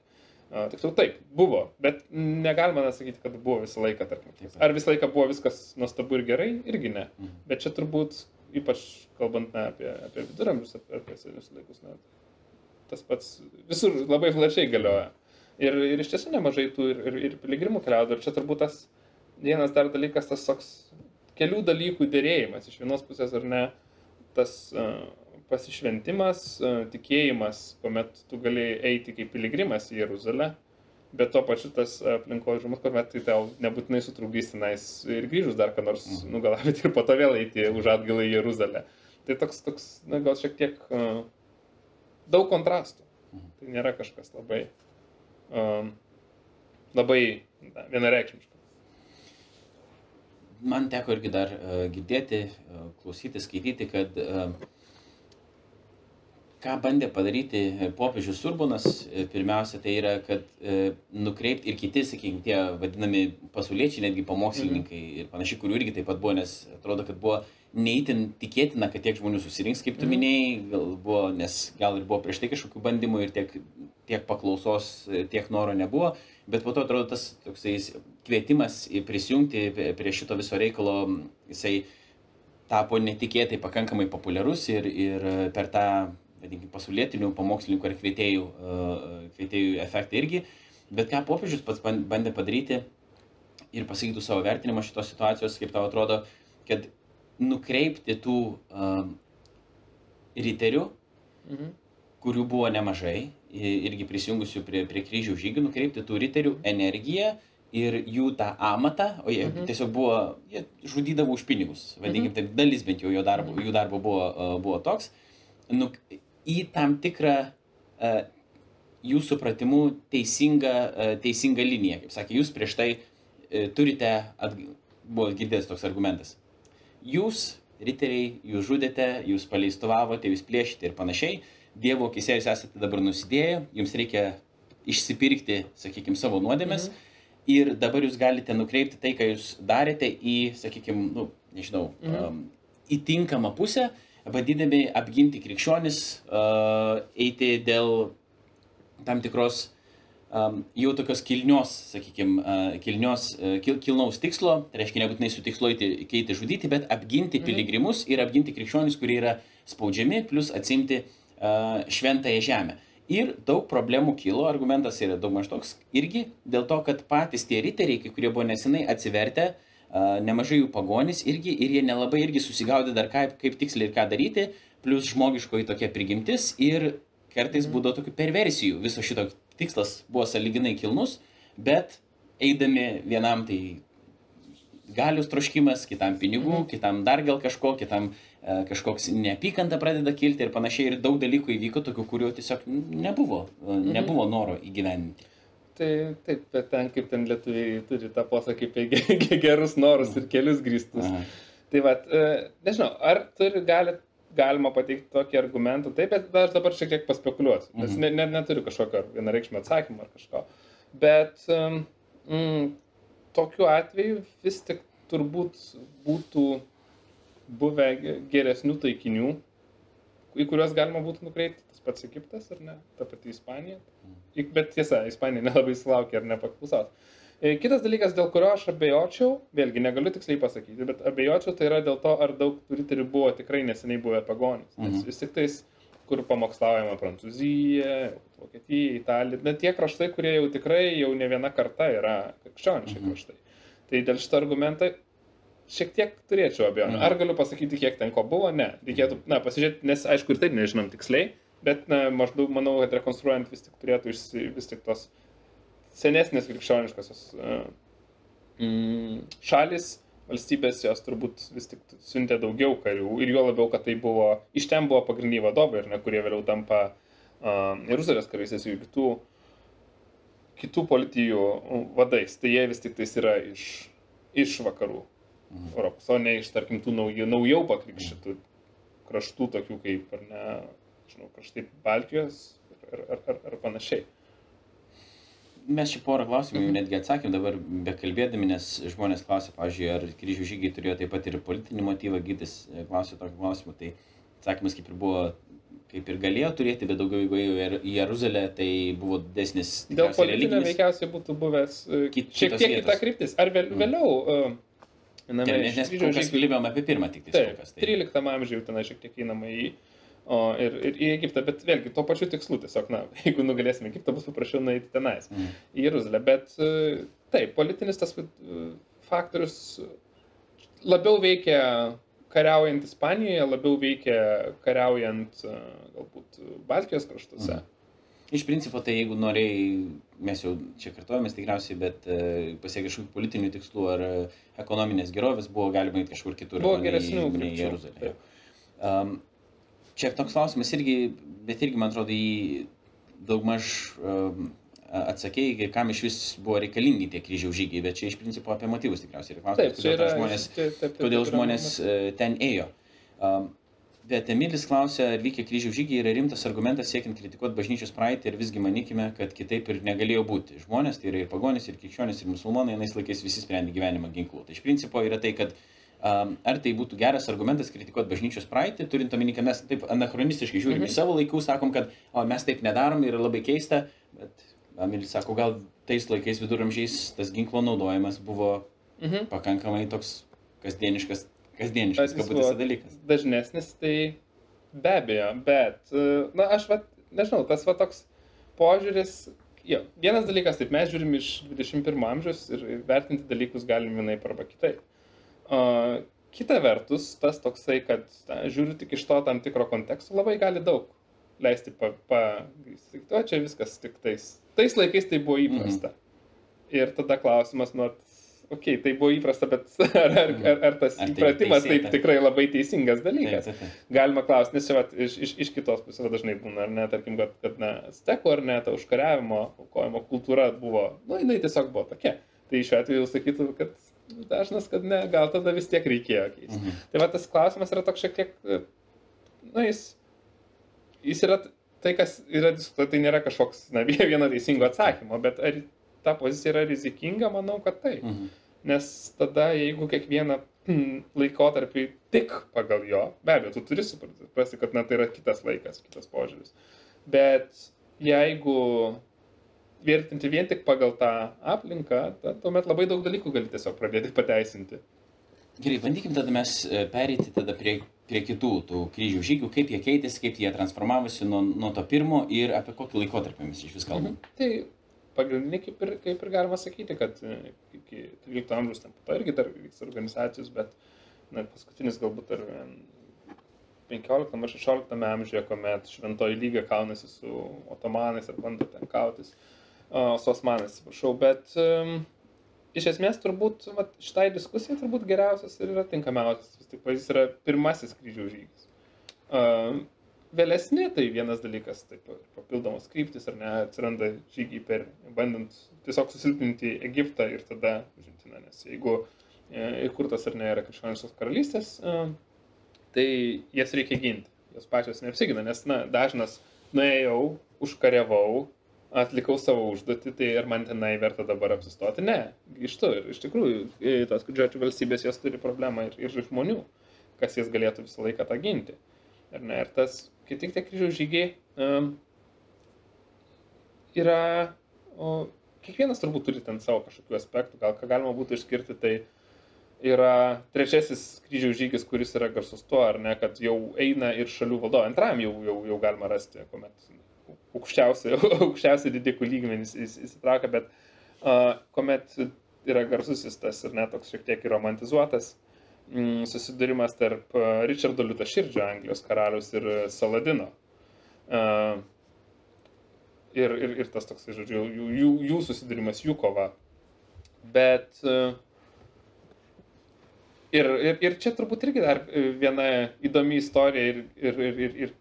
Tiksliau taip, buvo, bet negalima sakyti, kad buvo visą laiką, tarkim. Ar visą laiką buvo viskas nuostabu ir gerai, irgi ne. Mhm. Bet čia turbūt, ypač kalbant ne, apie, apie viduramžius, apie, apie senius laikus, ne, tas pats visur labai plačiai galioja. Ir, ir iš tiesų nemažai tų ir, ir, ir piligrimų keliaudavo. Ir čia turbūt tas vienas dar dalykas, tas toks kelių dalykų dėrėjimas. Iš vienos pusės ar ne, tas uh, pasišventimas, tikėjimas, kuomet tu gali eiti kaip piligrimas į Jeruzalę, bet to pačiu tas aplinkos žmogus, kuomet tai tau nebūtinai sutrukdys tenais ir grįžus dar ką nors mhm. nugalabyti ir po to vėl eiti už atgalą į Jeruzalę. Tai toks, toks na, gal šiek tiek uh, daug kontrastų. Tai nėra kažkas labai, um, labai na, vienareikšmiškas. Man teko irgi dar uh, girdėti, uh, klausyti, skaityti, kad uh, ką bandė padaryti popiežius Urbanas, pirmiausia, tai yra, kad e, nukreipti ir kiti, sakykime, tie vadinami pasauliečiai, netgi pamokslininkai mhm. ir panašiai, kurių irgi taip pat buvo, nes atrodo, kad buvo neįtin tikėtina, kad tiek žmonių susirinks, kaip tu mhm. minėjai, gal buvo, nes gal ir buvo prieš tai kažkokių bandymų ir tiek, tiek paklausos, tiek noro nebuvo, bet po to atrodo tas toksai kvietimas prisijungti prie šito viso reikalo, jisai tapo netikėtai pakankamai populiarus ir, ir per tą vadinkim, pasaulietinių pamokslininkų ar kvietėjų, e, kvietėjų efektą irgi. Bet ką popiežius pats bandė padaryti ir pasakytų savo vertinimą šitos situacijos, kaip tau atrodo, kad nukreipti tų uh, riterių, mhm. kurių buvo nemažai, irgi prisijungusių prie, prie kryžių žygių, nukreipti tų riterių energiją ir jų tą amatą, o jie mhm. tiesiog buvo, jie žudydavo už pinigus, vadinkim, mhm. taip dalis bent jau jo darbo, mhm. jų darbo buvo, uh, buvo toks, nu, į tam tikrą uh, jų supratimu teisingą, uh, teisingą liniją. Kaip sakė, jūs prieš tai uh, turite, at, buvo girdėjęs toks argumentas. Jūs, riteriai, jūs žudėte, jūs paleistuvavote, jūs plėšite ir panašiai. Dievo akise jūs esate dabar nusidėję, jums reikia išsipirkti, sakykime, savo nuodėmės. Mhm. Ir dabar jūs galite nukreipti tai, ką jūs darėte į, sakykime, nu, nežinau, mhm. um, į tinkamą pusę, bandydami apginti krikščionis, uh, eiti dėl tam tikros jau tokios kilnios, sakykime, kilnios, kil, kilnaus tikslo, tai reiškia nebūtinai su tikslu eiti, keiti žudyti, bet apginti mhm. piligrimus ir apginti krikščionis, kurie yra spaudžiami, plus atsimti šventąją žemę. Ir daug problemų kilo, argumentas yra daug maž toks irgi dėl to, kad patys tie riteriai, kurie buvo nesenai atsivertę, nemažai jų pagonys irgi ir jie nelabai irgi susigaudė dar kaip, kaip tiksliai ir ką daryti, plus žmogiškoji tokia prigimtis ir kartais mhm. būdavo tokių perversijų. Viso šito tikslas buvo saliginai kilnus, bet eidami vienam tai galius troškimas, kitam pinigų, mhm. kitam dar gal kažko, kitam e, kažkoks neapykanta pradeda kilti ir panašiai ir daug dalykų įvyko tokių, kurių tiesiog nebuvo, mhm. nebuvo noro įgyveninti. Tai taip, bet ten kaip ten lietuviai turi tą posakį apie gerus norus ir kelius grįstus. Aha. Tai va, e, nežinau, ar turi, gali, galima pateikti tokį argumentą, taip, bet aš dabar šiek tiek paspekuliuosiu, nes mhm. ne, ne, neturiu kažkokio vienareikšmio atsakymą ar kažko. Bet mm, tokiu atveju vis tik turbūt būtų buvę geresnių taikinių, į kuriuos galima būtų nukreipti pats Egiptas, ar ne, ta pati Ispanija. Mhm. Bet tiesa, Ispanija nelabai sulaukė ar nepaklausos. E, kitas dalykas, dėl kurio aš abejočiau, vėlgi negaliu tiksliai pasakyti, bet abejočiau tai yra dėl to, ar daug riterių buvo tikrai neseniai buvę pagonys. Nes mhm. vis tik tais, kur pamokslaujama Prancūzija, Vokietija, Italija, net tie kraštai, kurie jau tikrai jau ne viena karta yra krikščioniški mhm. kraštai. Tai dėl šito argumentą šiek tiek turėčiau abejonių. Ar galiu pasakyti, kiek ten ko buvo? Ne. Reikėtų, na, pasižiūrėti, nes aišku ir taip nežinom tiksliai, bet na, maždaug manau, kad rekonstruojant vis tik turėtų išsi, vis tik tos senesnės krikščioniškosios mm, šalis, valstybės jos turbūt vis tik siuntė daugiau karių ir juo labiau, kad tai buvo, iš ten buvo pagrindiniai vadovai, ne, kurie vėliau tampa Jeruzalės karaisės ir kitų, kitų politijų vadais. Tai jie vis tik tais yra iš, iš vakarų mhm. Europos, o ne iš, tarkim, tų naujų, naujau pakrikščitų kraštų, tokių kaip, ar ne, žinau, kažkaip Baltijos ar, ar, ar, ar panašiai. Mes šį porą klausimų jau mhm. netgi atsakėm dabar bekalbėdami, nes žmonės klausė, pavyzdžiui, ar kryžių žygiai turėjo taip pat ir politinį motyvą, gytis klausė tokį klausimą, tai atsakymas kaip ir buvo kaip ir galėjo turėti, bet daugiau jeigu ėjo į Jeruzalę, tai buvo didesnis Dėl politinio veikiausiai būtų buvęs e, Kit- šiek kitos tiek kita kryptis. Ar vėl, Mm. vėliau, e, Tai einame Nes mes kryžiaus kol kas kalbėjome apie pirmą tik tai. Taip, Kas, tai. 13 amžiuje jau tenai šiek tiek einama į, o, ir, ir į Egiptą, bet vėlgi tuo pačiu tikslu tiesiog, na, jeigu nugalėsime Egiptą, bus paprasčiau nueiti tenais, Mhm. į Jeruzalę. Bet e, taip, politinis tas e, faktorius labiau veikia kariaujant Ispanijoje, labiau veikia kariaujant e, galbūt Baltijos kraštuose. Mhm. Iš principo, tai jeigu norėjai, mes jau čia kartuojamės tikriausiai, bet pasiekė kažkokių politinių tikslų ar ekonominės gerovės, buvo galima eiti kažkur kitur. Buvo geresnių ne į krypčių, Jeruzalę. taip. Um, čia toks klausimas irgi, bet irgi, man atrodo, jį daugmaž um, atsakėjai, kam iš vis buvo reikalingi tie kryžiaus žygiai, bet čia iš principo apie motyvus tikriausiai yra klausimas, kodėl yra žmonės, taip, taip, taip, kodėl žmonės e, ten ėjo. Um, Bet Emilis klausia, ar vykę kryžiaus žygiai yra rimtas argumentas siekiant kritikuoti bažnyčios praeitį ir visgi manykime, kad kitaip ir negalėjo būti. Žmonės, tai yra ir pagonys, ir krikščionys, ir musulmonai, anais laikais visi sprendė gyvenimą ginklu. Tai iš principo yra tai, kad um, ar tai būtų geras argumentas kritikuoti bažnyčios praeitį, turint omeny, kad mes taip anachronistiškai žiūrime Mhm. į savo laikų, sakom, kad o, mes taip nedarom ir labai keista, bet Emilis sako, gal tais laikais viduramžiais tas ginklo naudojimas buvo Mhm. pakankamai toks kasdieniškas, kasdieniškas, kabutėse dalykas. dažnesnis, tai be abejo, bet, e, na, aš, va, nežinau, tas va toks požiūris, jo, vienas dalykas, taip, mes žiūrim iš 21 amžiaus ir ir vertinti dalykus galim vienaip arba kitaip. O, kita vertus, tas toksai, kad na, žiūriu tik iš to tam tikro konteksto, labai gali daug leisti pa, pa o čia viskas tik tais. Tais laikais tai buvo įprasta. Mhm. Ir tada klausimas, nu, okei, okay, tai buvo įprasta, bet ar, ar, ar, ar tas Ar tai įpratimas taip teisėta? tikrai labai teisingas Taip, dalykas? taip, taip. Galima klausti, nes čia vat, iš, iš, iš kitos pusės va, dažnai būna, ar ne, tarkim, kad, kad na, stekų ar ne, ta užkariavimo, aukojimo kultūra buvo, nu, jinai tiesiog buvo tokia. Tai šiuo atveju sakytų, kad dažnas, kad ne, gal tada vis tiek reikėjo keisti. Mhm. Tai va tas klausimas yra toks šiek tiek, e, na, jis, jis yra tai, kas yra diskutuota, tai nėra kažkoks, na, vieno teisingo atsakymo, bet ar ta pozicija yra rizikinga, manau, kad taip. Mhm. Nes tada, jeigu kiekvieną hmm, laikotarpį tik pagal jo, be abejo, tu turi suprasti, kad na, tai yra kitas laikas, kitas požiūris. Bet jeigu vertinti vien tik pagal tą aplinką, ta, tuomet labai daug dalykų gali tiesiog pradėti pateisinti. Gerai, bandykim tada mes e, pereiti tada prie, prie kitų tų kryžių žygių, kaip jie keitėsi, kaip jie transformavosi nuo, nuo to pirmo ir apie kokį laikotarpį mes iš vis kalbam. Mhm. Tai pagrindiniai, kaip ir, kaip ir galima sakyti, kad e, iki 13 amžiaus ten po to irgi dar vyks organizacijos, bet na, paskutinis galbūt ar em, 15 ar 16 amžiuje, kuomet šventoji lyga kaunasi su otomanais ir bando ten kautis, o, su osmanais, atsiprašau, bet um, iš esmės turbūt vat, šitai diskusijai turbūt geriausias ir yra tinkamiausias, vis tik jis yra pirmasis kryžiaus žygis. Um, Vėlesni tai vienas dalykas, taip, papildomos kryptis ar ne, atsiranda žygiai per, bandant tiesiog susilpninti Egiptą ir tada užimti, na, nes jeigu e, įkurtas ar ne yra krikščioniškos karalystės, tai jas reikia ginti, jos pačios neapsigina, nes, na, dažnas nuėjau, užkariavau, atlikau savo užduotį, tai ar man tenai verta dabar apsistoti? Ne, grįžtu ir iš tikrųjų tos kudžiuočių valstybės jos turi problemą ir, ir žmonių, kas jas galėtų visą laiką tą ginti. Ar ne? Ir tas, kai tik tie kryžiaus žygiai um, yra, o, kiekvienas turbūt turi ten savo kažkokių aspektų, gal ką galima būtų išskirti, tai yra trečiasis kryžiaus žygis, kuris yra garsus tuo, ar ne, kad jau eina ir šalių vadovai. Antram jau, jau, jau galima rasti, kuomet aukščiausi, aukščiausi didikų lygmenys įs- įsitraukia, bet uh, kuomet yra garsusis tas ir net toks šiek tiek ir romantizuotas mm, susidūrimas tarp Richardo Liutaširdžio, Anglijos karalius ir Saladino. Uh, ir, ir, ir tas toks, žodžiu, jų, jų, jų susidūrimas, jų kova. Bet uh, ir, ir, ir čia turbūt irgi dar e, viena įdomi istorija ir, ir, ir, ir, ir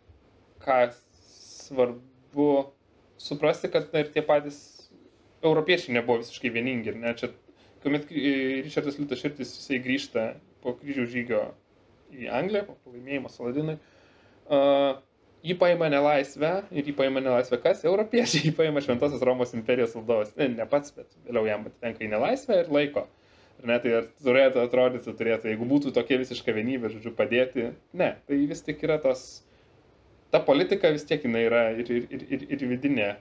ką svarbu suprasti, kad na, ir tie patys europiečiai nebuvo visiškai vieningi. Ne, čia, kuomet e, Richardas Liutaširtis jisai grįžta po kryžių žygio į Angliją, po pralaimėjimo Saladinui, uh, jį paima nelaisvę ir jį paima nelaisvę kas? Europiečiai, jį paima Šventosios Romos imperijos valdovas. Ne, ne pats, bet vėliau jam atitenka į nelaisvę ir laiko. Ar ne, tai ar turėtų atrodyti, turėtų, jeigu būtų tokia visiška vienybė, žodžiu, padėti. Ne, tai vis tik yra tos ta politika vis tiek jinai yra ir, ir, ir, ir, ir vidinė.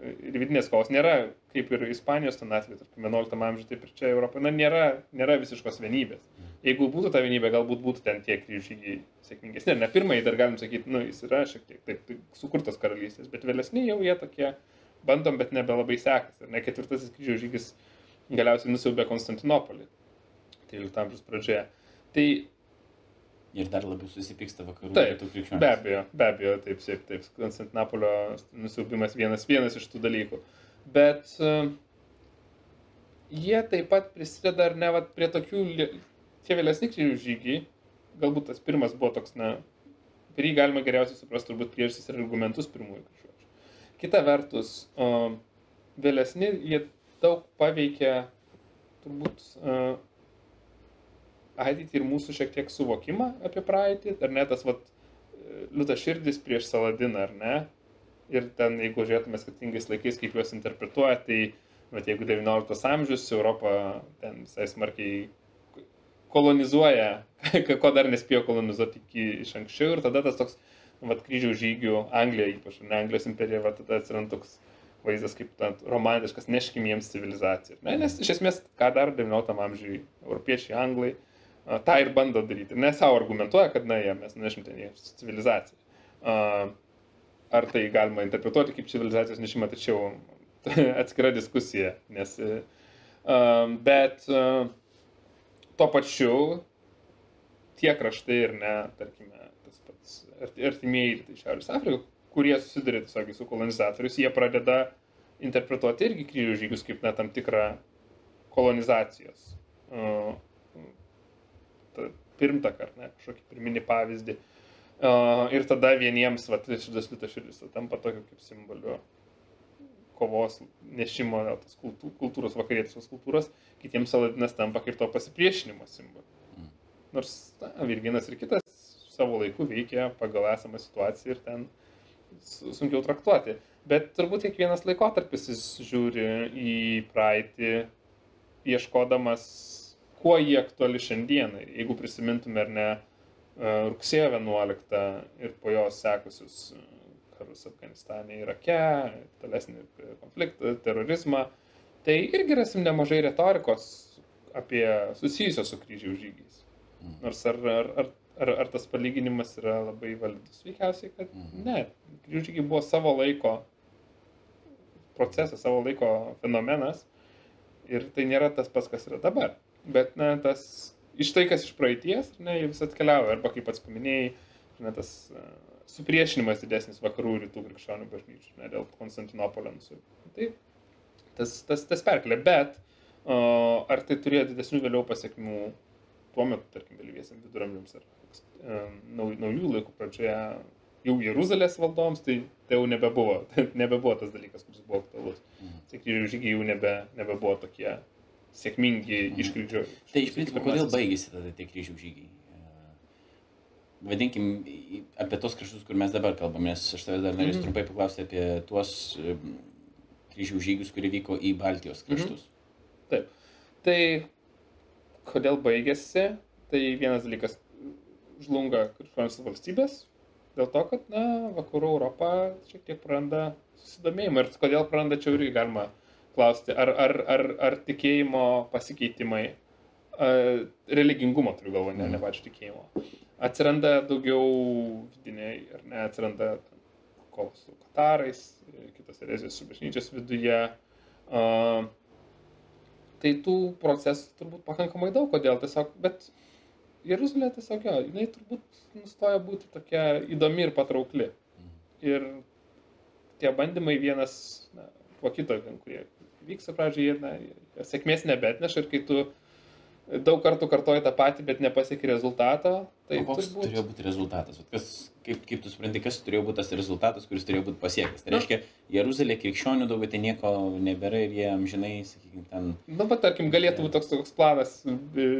Ir vidinės kovos nėra, kaip ir Ispanijos ten atveju, tarkim, 11 amžiuje, taip ir čia Europoje, na, nėra, nėra visiškos vienybės. Jeigu būtų ta vienybė, galbūt būtų ten tie kryžiai sėkmingesni. Ne, pirmąjį dar galim sakyti, nu, jis yra šiek tiek taip, taip sukurtas karalystės, bet vėlesni jau jie tokie bandom, bet nebelabai sekasi. Ne ketvirtasis kryžiaus žygis galiausiai nusiaubė Konstantinopolį 13 amžiaus pradžioje. Tai Ir dar labiau susipyksta vakarų Taip, krikščionys. Be abejo, be abejo, taip, taip, taip. Konstantinopolio nusiaubimas vienas, vienas iš tų dalykų. Bet uh, jie taip pat prisideda ar ne vat, prie tokių, tie vėlesni kryžių žygiai, galbūt tas pirmas buvo toks, na, jį galima geriausiai suprasti turbūt priežastis ir argumentus pirmųjų kryžiuočių. Kita vertus, uh, vėlesni jie daug paveikia turbūt uh, ateitį ir mūsų šiek tiek suvokimą apie praeitį, ar ne tas vat liūtas širdis prieš Saladiną, ar ne? Ir ten, jeigu žiūrėtume skirtingais laikais, kaip juos interpretuoja, tai, vat, jeigu 19 amžius Europą ten visai smarkiai kolonizuoja, ko dar nespėjo kolonizuoti iki iš anksčiau, ir tada tas toks, vat, kryžiaus žygių, Anglija, ypač ne Anglijos imperija, vat, tada atsiranda toks vaizdas kaip tant, romantiškas, neškim jiems civilizaciją. Ne? Nes iš esmės, ką dar 19 amžiui europiečiai, anglai, tą ir bando daryti. Ne savo argumentuoja, kad, na, jie, mes nešim ten jiems civilizaciją. Ar tai galima interpretuoti kaip civilizacijos nešimą, tačiau atskira diskusija, nes, e, bet tuo pačiu tie kraštai ir ne, tarkime, tas pats arti- artimieji rytai Šiaurės Afrika, kurie susiduria tiesiog su kolonizatorius, jie pradeda interpretuoti irgi kryžių žygius kaip na, tam tikrą kolonizacijos pirmtaką, ar ne, kažkokį pirminį pavyzdį. Uh, ir tada vieniems, va, liūtas širdis tampa tokiu kaip simboliu kovos nešimo, tos kultū, kultūros, vakarietiškos kultūros, kitiems Saladinas tampa kaip to pasipriešinimo simboliu. Mm. Nors na, ir vienas ir kitas savo laiku veikia pagal esamą situaciją ir ten su- sunkiau traktuoti. Bet turbūt kiekvienas laikotarpis jis žiūri į praeitį, ieškodamas, kuo jie aktuali šiandieną. Jeigu prisimintume ar ne e, rugsėjo 11 ir po jos sekusius e, karus Afganistane, Irake, tolesnį konfliktą, terorizmą, tai irgi rasim nemažai retorikos apie susijusios su kryžiaus žygiais. Mm. Nors ar, ar, ar, ar, ar tas palyginimas yra labai validus? Veikiausiai, kad Mhm. ne. Kryžių žygiai buvo savo laiko procesas, savo laiko fenomenas ir tai nėra tas pats, kas yra dabar. Bet, na, tas iš tai, kas iš praeities, ne, jie vis atkeliauja. Arba, kaip pats paminėjai, ne, tas uh, supriešinimas didesnis vakarų ir rytų krikščionių bažnyčių, ne, dėl Konstantinopolio. Tai tas, tas, tas perkelė. Bet uh, ar tai turėjo didesnių vėliau pasiekmių tuo metu, tarkim, vėlyviesiam viduramžiams ar um, nau, naujų laikų pradžioje jau Jeruzalės valdoms, tai, tai jau nebebuvo, nebebuvo tas dalykas, kuris buvo aktualus. Mhm. Tai kryžių žygiai jau nebe, nebebuvo tokie sėkmingi Mhm. iš kryžių. Tai iš principo, kodėl baigėsi tada tie kryžių žygiai? E, Vadinkim apie tos kraštus, kur mes dabar kalbame, nes aš tavęs dar norėsiu Mhm. trumpai paklausti apie tuos kryžių žygius, kurie vyko į Baltijos kraštus. Taip. Tai kodėl baigėsi? Tai vienas dalykas žlunga krikščioniškos valstybės, dėl to, kad, na, vakarų Europą šiek tiek praranda susidomėjimą. Ir kodėl praranda, čia irgi galima klausti, ar, ar, ar, ar tikėjimo pasikeitimai, a, religingumo turiu galvoje, ne, ne Mhm. pačio tikėjimo, atsiranda daugiau vidiniai, ar ne, atsiranda kovos su katarais, kitos erezijos su bažnyčios viduje. Uh, tai tų procesų turbūt pakankamai daug, kodėl tiesiog, bet Jeruzalė tiesiog, jo, jinai turbūt nustoja būti tokia įdomi ir patraukli. Mhm. Ir tie bandymai vienas na, po kito, kurie vyksta pradžioje, na, jie sėkmės nebetneša ir kai tu daug kartų kartoji tą patį, bet nepasieki rezultato, tai Tai koks turbūt... turėjo būti rezultatas? Vat Kas, kaip, kaip tu supranti, kas turėjo būti tas rezultatas, kuris turėjo būti pasiektas? Tai Nu. reiškia, Jeruzalė krikščionių daugiau tai nieko nebėra ir jie amžinai, sakykime, ten... Na, bet tarkim, galėtų būti toks, toks planas e,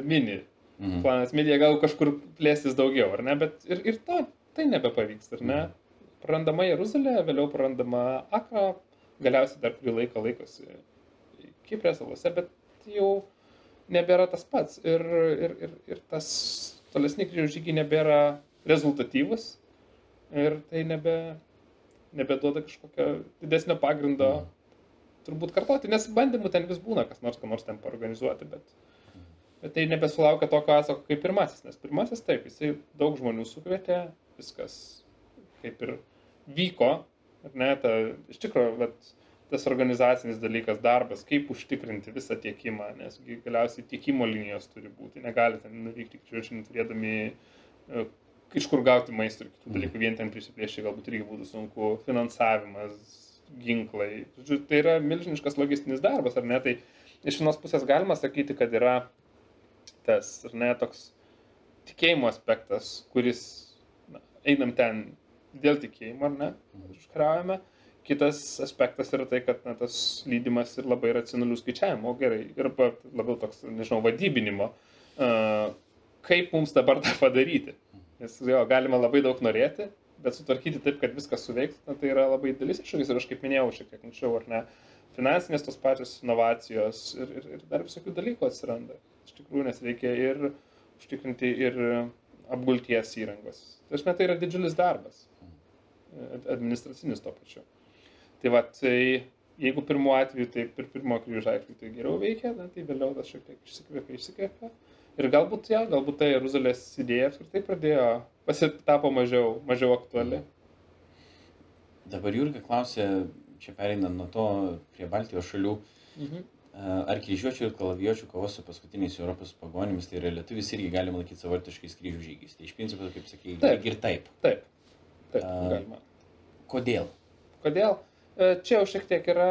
mini. Mhm. Planas medija gal kažkur plėstis daugiau, ar ne? Bet ir, ir to, tai nebepavyks, ar ne? Prarandama Jeruzalė, vėliau prarandama Akra, galiausiai dar kurį laiką laikosi Kiprė salose, bet jau nebėra tas pats. Ir, ir, ir, ir tas tolesni kryžių žygiai nebėra rezultatyvus. ir tai nebe, nebeduoda kažkokio didesnio pagrindo turbūt kartoti, nes bandymų ten vis būna, kas nors, ką nors ten paorganizuoti, bet, bet tai nebesulaukia tokio atsako kaip pirmasis, nes pirmasis taip, jisai daug žmonių sukvietė, viskas kaip ir vyko, ar ne, ta, iš tikrųjų, bet tas organizacinis dalykas, darbas, kaip užtikrinti visą tiekimą, nes galiausiai tiekimo linijos turi būti, negali ten nuvykti kryžiuočiai turėdami e, iš kur gauti maisto ir kitų dalykų, vien ten prisiplėšti galbūt irgi būtų sunku, finansavimas, ginklai. Žodžiu, tai yra milžiniškas logistinis darbas, ar ne? Tai iš vienos pusės galima sakyti, kad yra tas, ar ne, toks tikėjimo aspektas, kuris na, einam ten dėl tikėjimo, ar ne, užkariaujame. Kitas aspektas yra tai, kad na, tas lydimas ir labai racionalių skaičiavimų, gerai, ir labiau toks, nežinau, vadybinimo. Uh, kaip mums dabar tą padaryti? Nes jo, galima labai daug norėti, bet sutvarkyti taip, kad viskas suveiktų, na, tai yra labai didelis iššūkis ir aš kaip minėjau šiek tiek anksčiau, ar ne, finansinės tos pačios inovacijos ir, ir, ir dar visokių dalykų atsiranda. Iš tikrųjų, nes reikia ir užtikrinti ir apgulties įrangos. Tai, tai yra didžiulis darbas, administracinis to pačiu. Tai va, tai jeigu pirmo atveju, tai ir pirmo kryžių atveju tai geriau veikia, na, tai vėliau tas šiek tiek išsikvėpia, išsikvėpia. Ir galbūt, ja, galbūt ta Jeruzalės idėja apskritai pradėjo, pasitapo mažiau, mažiau aktuali. Dabar Jurga klausė, čia pereinant nuo to prie Baltijos šalių, mhm. ar kryžiuočių ir kalavijuočių kovos su paskutiniais Europos pagonimis, tai yra lietuvis irgi galima laikyti savotiškais kryžių žygiais. Tai iš principo, kaip sakai, taip, ir taip. Taip, taip galima. Kodėl? Kodėl? Čia jau šiek tiek yra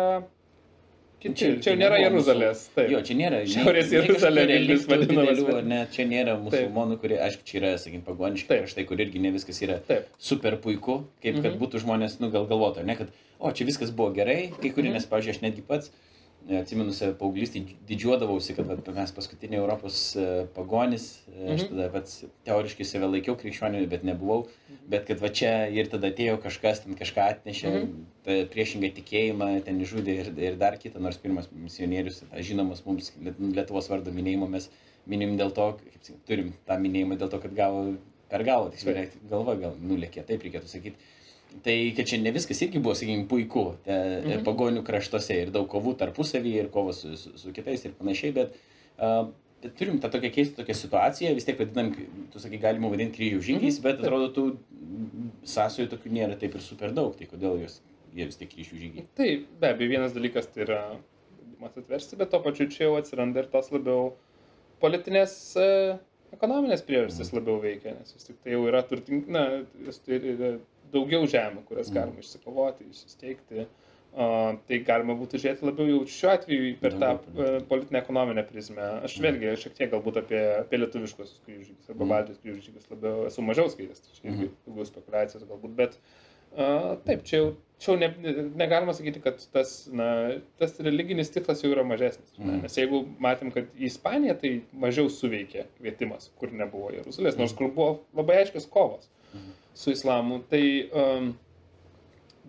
Kiti, čia, čia nėra Jeruzalės. Taip. Jo, čia nėra. Šiaurės Jeruzalė Vilnius vadinamas. Ne, čia nėra musulmonų, kurie, aišku, čia yra, sakykim, pagoniški kraštai, kur irgi ne viskas yra Taip. super puiku, kaip mhm. kad būtų žmonės, nu, gal galvotų, ne, kad, o, čia viskas buvo gerai, kai kurie, mhm. nes, pavyzdžiui, aš netgi pats, uh, atsimenu save paauglystį, didžiuodavausi, kad vat, mes paskutiniai Europos e, pagonis, mhm. aš tada pats teoriškai save laikiau krikščioniu, bet nebuvau, mhm. bet kad va čia ir tada atėjo kažkas, ten kažką atnešė, mhm. priešingą tikėjimą, ten žudė ir, ir dar kitą, nors pirmas misionierius, žinomas mums Lietuvos vardo minėjimo, mes minim dėl to, kaip turim tą minėjimą dėl to, kad gavo per galvą, tiksliau, galva gal nulėkė, taip reikėtų sakyti Tai kad čia ne viskas irgi buvo, sakykime, puiku, te, mhm. pagonių kraštuose ir daug kovų tarpusavyje ir kovos su, su, su kitais ir panašiai, bet, uh, bet turim tą tokią keistą tokią situaciją, vis tiek vadinam, tu sakai, galima vadinti kryžių žygiais, mhm. bet atrodo, tų sąsojų tokių nėra taip ir super daug, tai kodėl jos, jie vis tiek kryžių žygiai? Taip, be abejo, vienas dalykas tai yra bandymas atversti, bet to pačiu čia jau atsiranda ir tos labiau politinės. Uh, ekonominės priežastys mhm. labiau veikia, nes vis tik tai jau yra turting, na, tai yra daugiau žemų, kurias mhm. galima išsikovoti, įsisteigti. Uh, tai galima būtų žiūrėti labiau jau šiuo atveju per tą uh, politinę ekonominę prizmę. Aš mhm. vėlgi šiek tiek galbūt apie, apie lietuviškus kryžių žygius arba baltijos kryžių žygius labiau esu mažiau skaitęs, tai čia irgi daugiau spekulacijos galbūt, bet uh, taip, čia jau, čia jau ne, negalima sakyti, kad tas, na, tas religinis tikslas jau yra mažesnis. Mm. Nes jeigu matėm, kad į Ispaniją tai mažiau suveikė kvietimas, kur nebuvo Jeruzalės, nors kur buvo labai aiškios kovos. Mm su islamu, tai um,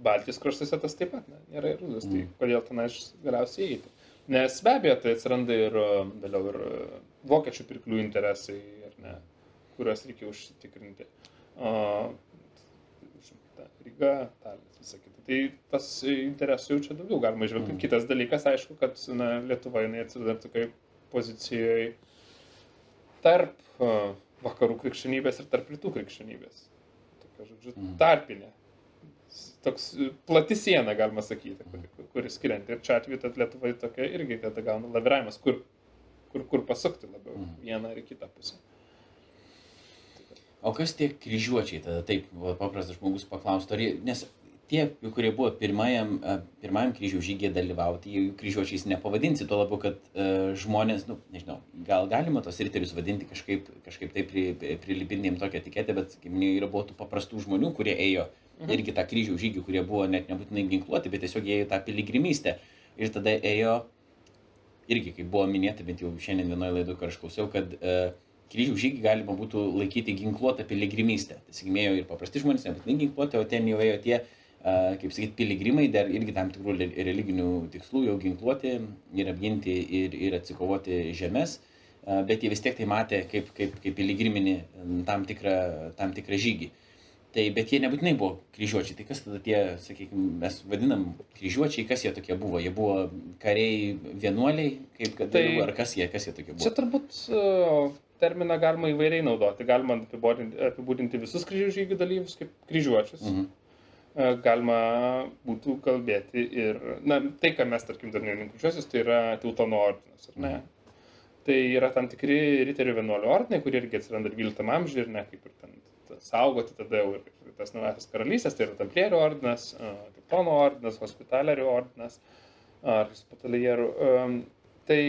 Baltijos kraštuose tas taip pat ne, nėra ir rusas, tai mm. kodėl tenai galiausiai eiti. Nes be abejo, tai atsiranda ir um, vėliau ir uh, vokiečių pirklių interesai, ne, kuriuos reikia užtikrinti. Uh, Ryga, Talinas, visą kitą. Tai tas interesų jau čia daugiau galima išvelgti. Mm. Kitas dalykas, aišku, kad na, Lietuva jinai atsiranda tokiai pozicijoje tarp uh, vakarų krikščionybės ir tarp rytų krikščionybės tokia, žodžiu, mm. tarpinė. Toks e, plati siena, galima sakyti, kuri, kuri skirianti. Ir čia atveju tad Lietuvai tokia irgi tada gauna laviravimas, kur, kur, kur pasukti labiau mm. vieną ar kitą pusę. O kas tie kryžiuočiai tada taip, paprastas žmogus paklaustų, nes tie, kurie buvo pirmajam, e, pirmajam kryžių žygiai dalyvauti, jų kryžiuočiais nepavadinsi, tuo labiau, kad uh, žmonės, nu, nežinau, gal galima tos riterius vadinti kažkaip, kažkaip taip pri, prilipinėm tokią etiketę, bet, kaip minėjau, yra buvo tų paprastų žmonių, kurie ėjo mhm. irgi tą kryžių žygį, kurie buvo net nebūtinai ginkluoti, bet tiesiog ėjo tą piligrimystę. Ir tada ėjo, irgi kaip buvo minėta, bent jau šiandien vienoje laidoje, kur aš klausiau, kad uh, kryžių žygį galima būtų laikyti ginkluotą piligrimystę. Tai sakymėjo ir paprasti žmonės, nebūtinai ginkluoti, o ten jau ėjo tie kaip sakyt, piligrimai dar irgi tam tikrų religinių tikslų jau ginkluoti ir apginti ir, ir atsikovoti žemės, bet jie vis tiek tai matė kaip, kaip, kaip piligriminį tam tikrą, tam tikrą žygį. Tai, bet jie nebūtinai buvo kryžiuočiai. Tai kas tada tie, sakykime, mes vadinam kryžiuočiai, kas jie tokie buvo? Jie buvo kariai vienuoliai, kaip kad tai, ar kas jie, kas jie tokie buvo? Čia turbūt uh, terminą galima įvairiai naudoti. Galima apibūdinti, visus kryžių žygių dalyvius kaip kryžiuočius. Mhm. Uh, galima būtų kalbėti ir, na, tai, ką mes, tarkim, dar nelinkučiuosius, tai yra Teutono ordinas, ar ne? Mhm. Tai yra tam tikri riterių vienuolių ordinai, kurie irgi atsiranda 12 amžiuje ir ne kaip ir ten saugoti tada jau ir tas naujasis karalystės, tai yra Tamplierių ordinas, Teutono ordinas, Hospitalerių ordinas ar Hospitalierų. Tai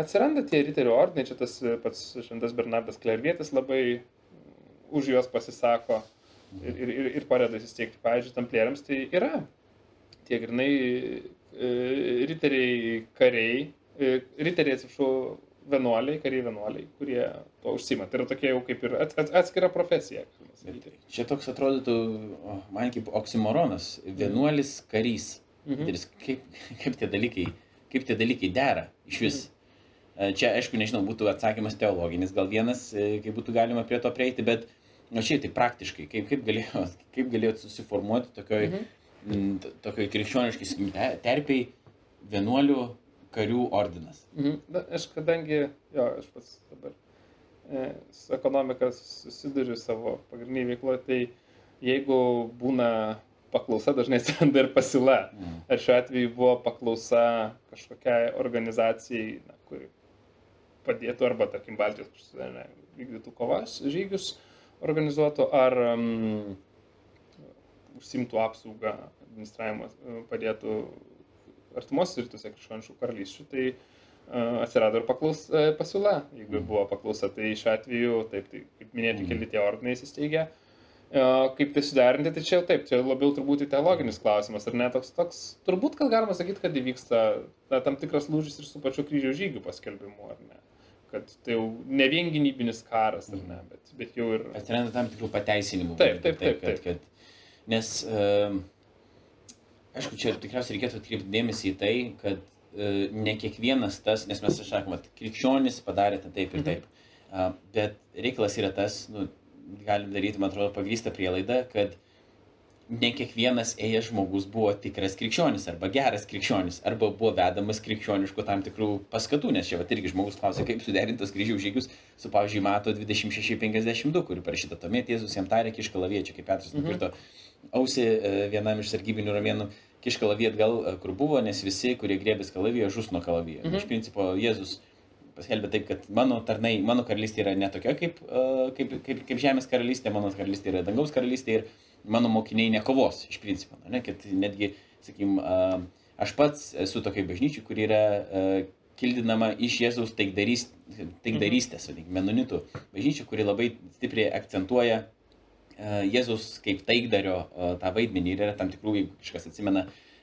atsiranda tie riterių ordinai, čia tas pats Šventas Bernardas Klervietis labai už juos pasisako ir, ir, ir, ir padeda įsisteigti. Pavyzdžiui, tamplieriams tai yra tie grinai e, riteriai kariai, e, riteriai, atsiprašau, vienuoliai, kariai vienuoliai, kurie to užsima. Tai yra tokia jau kaip ir atskira profesija. Čia toks atrodytų, oh, man kaip oksimoronas, vienuolis karys. Mhm. Ir kaip, kaip, tie dalykai, kaip tie dalykai dera iš vis. Mhm. Čia, aišku, nežinau, būtų atsakymas teologinis, gal vienas, e, kaip būtų galima prie to prieiti, bet, na, šiaip tai praktiškai, kaip, kaip, galėjo, kaip galėjot susiformuoti tokioj, mhm. tokioj krikščioniškai terpiai vienuolių karių ordinas. Mhm. Na, aš kadangi, jo, aš pats dabar e, su ekonomika susiduriu savo pagrindinį veiklą, tai jeigu būna paklausa, dažnai atsiranda ir pasila. Mhm. Ar šiuo atveju buvo paklausa kažkokiai organizacijai, na, kuri padėtų arba, tarkim, Baltijos vykdytų kovas, žygius organizuotų, ar um, užsimtų apsaugą, administravimas padėtų artimuosiuose rytuose krikščioniškų karalysčių, tai uh, atsirado ir paklaus, uh, pasiūla, jeigu mm. buvo paklausa, tai šiuo atveju, taip, tai kaip minėti, mm. keli tie ordinai įsisteigė. Uh, kaip tai suderinti, tai čia jau taip, čia labiau turbūt teologinis klausimas, ar ne toks, toks, turbūt, kad galima sakyti, kad įvyksta na, tam tikras lūžis ir su pačiu kryžiaus žygių paskelbimu, ar ne kad tai jau ne vien gynybinis karas, ar ne, bet, bet jau ir... Atsiranda tam tikrų pateisinimų. Taip, taip, taip. taip, taip. Kad, kad, nes uh, aišku, čia tikriausiai reikėtų atkreipti dėmesį į tai, kad e, ne kiekvienas tas, nes mes sakome, krikščionis padarė tą taip ir mhm. taip. Mhm. Bet reikalas yra tas, nu, galim daryti, man atrodo, pagrįstą prielaidą, kad ne kiekvienas ėjęs žmogus buvo tikras krikščionis arba geras krikščionis arba buvo vedamas krikščioniškų tam tikrų paskatų, nes čia va irgi žmogus klausė, kaip suderintos kryžiaus žygius su, pavyzdžiui, Mato 2652, kuri parašyta tuomet Jėzus jam tarė kiškalaviečio, kaip Petras mhm. nukirto ausį e, vienam iš sargybinių romėnų kiš kalavį atgal, e, kur buvo, nes visi, kurie grėbės kalavijo, žus nuo kalavijo. Mhm. Iš principo, Jėzus paskelbė taip, kad mano tarnai, mano karalystė yra netokia kaip, uh, kaip, kaip, kaip žemės karalystė, mano karalystė yra dangaus karalystė ir mano mokiniai nekovos iš principo. Ne? Kad netgi, sakykim, uh, aš pats esu tokiai bažnyčiai, kur yra uh, kildinama iš Jėzaus taikdarys, taikdarystės, mhm. vadinkim, menonitų bažnyčia, kuri labai stipriai akcentuoja Jėzus kaip taikdario tą vaidmenį ir yra tam tikrų, jeigu kažkas atsimena,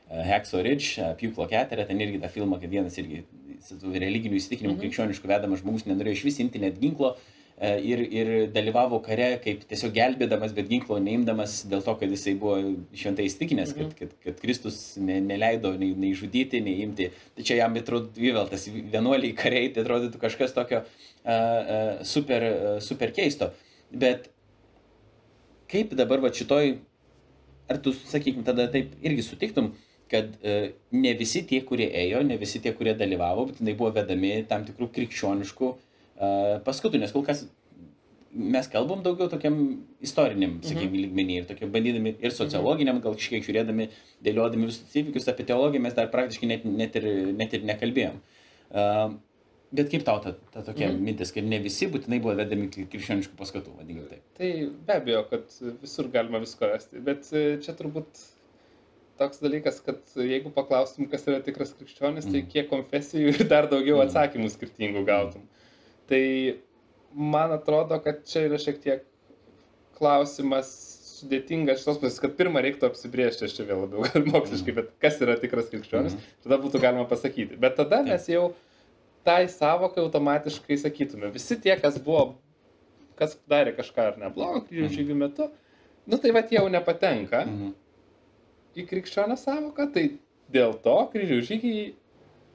Hexo Ridge, Pjūklo keterė, ten irgi tą filmą, kad vienas irgi religinių įsitikinimų -hmm. krikščioniškų vedamas žmogus nenorėjo iš vis imti net ginklo ir, ir dalyvavo kare kaip tiesiog gelbėdamas, bet ginklo neimdamas dėl to, kad jisai buvo šventai įstikinęs, mm -hmm. kad, kad, kad Kristus ne, neleido nei, nei žudyti, nei imti. Tai čia jam atrodo, vėl tas vienuoliai kariai, tai atrodytų kažkas tokio uh, uh, super, uh, super keisto. Bet kaip dabar va šitoj, ar tu, sakykim, tada taip irgi sutiktum, kad e, ne visi tie, kurie ėjo, ne visi tie, kurie dalyvavo, bet jinai buvo vedami tam tikrų krikščioniškų e, paskatų, nes kol kas mes kalbam daugiau tokiam istoriniam, sakykime, mhm. lygmenį ir tokiam bandydami ir sociologiniam, gal kažkiek žiūrėdami, dėliodami visus įvykius apie teologiją, mes dar praktiškai net, net, ir, net ir nekalbėjom. Uh, Bet kaip tau ta, ta tokia mm. mintis, kad ne visi būtinai buvo vedami krikščioniškų paskatų, vadinkime taip? Tai be abejo, kad visur galima visko rasti, bet čia turbūt toks dalykas, kad jeigu paklaustum, kas yra tikras krikščionis, mm. tai mhm. kiek konfesijų ir dar daugiau mm. atsakymų skirtingų gautum. Tai man atrodo, kad čia yra šiek tiek klausimas sudėtingas šitos pusės, kad pirmą reiktų apsibriežti, aš čia vėl labiau moksliškai, mm. bet kas yra tikras krikščionis, mm. tada būtų galima pasakyti. Bet tada mes jau... Tai savokai automatiškai sakytume, visi tie, kas buvo, kas darė kažką ar neblogo kryžių mhm. žygių metu, nu tai va jau nepatenka mhm. į krikščionę savoką, tai dėl to kryžių žygiai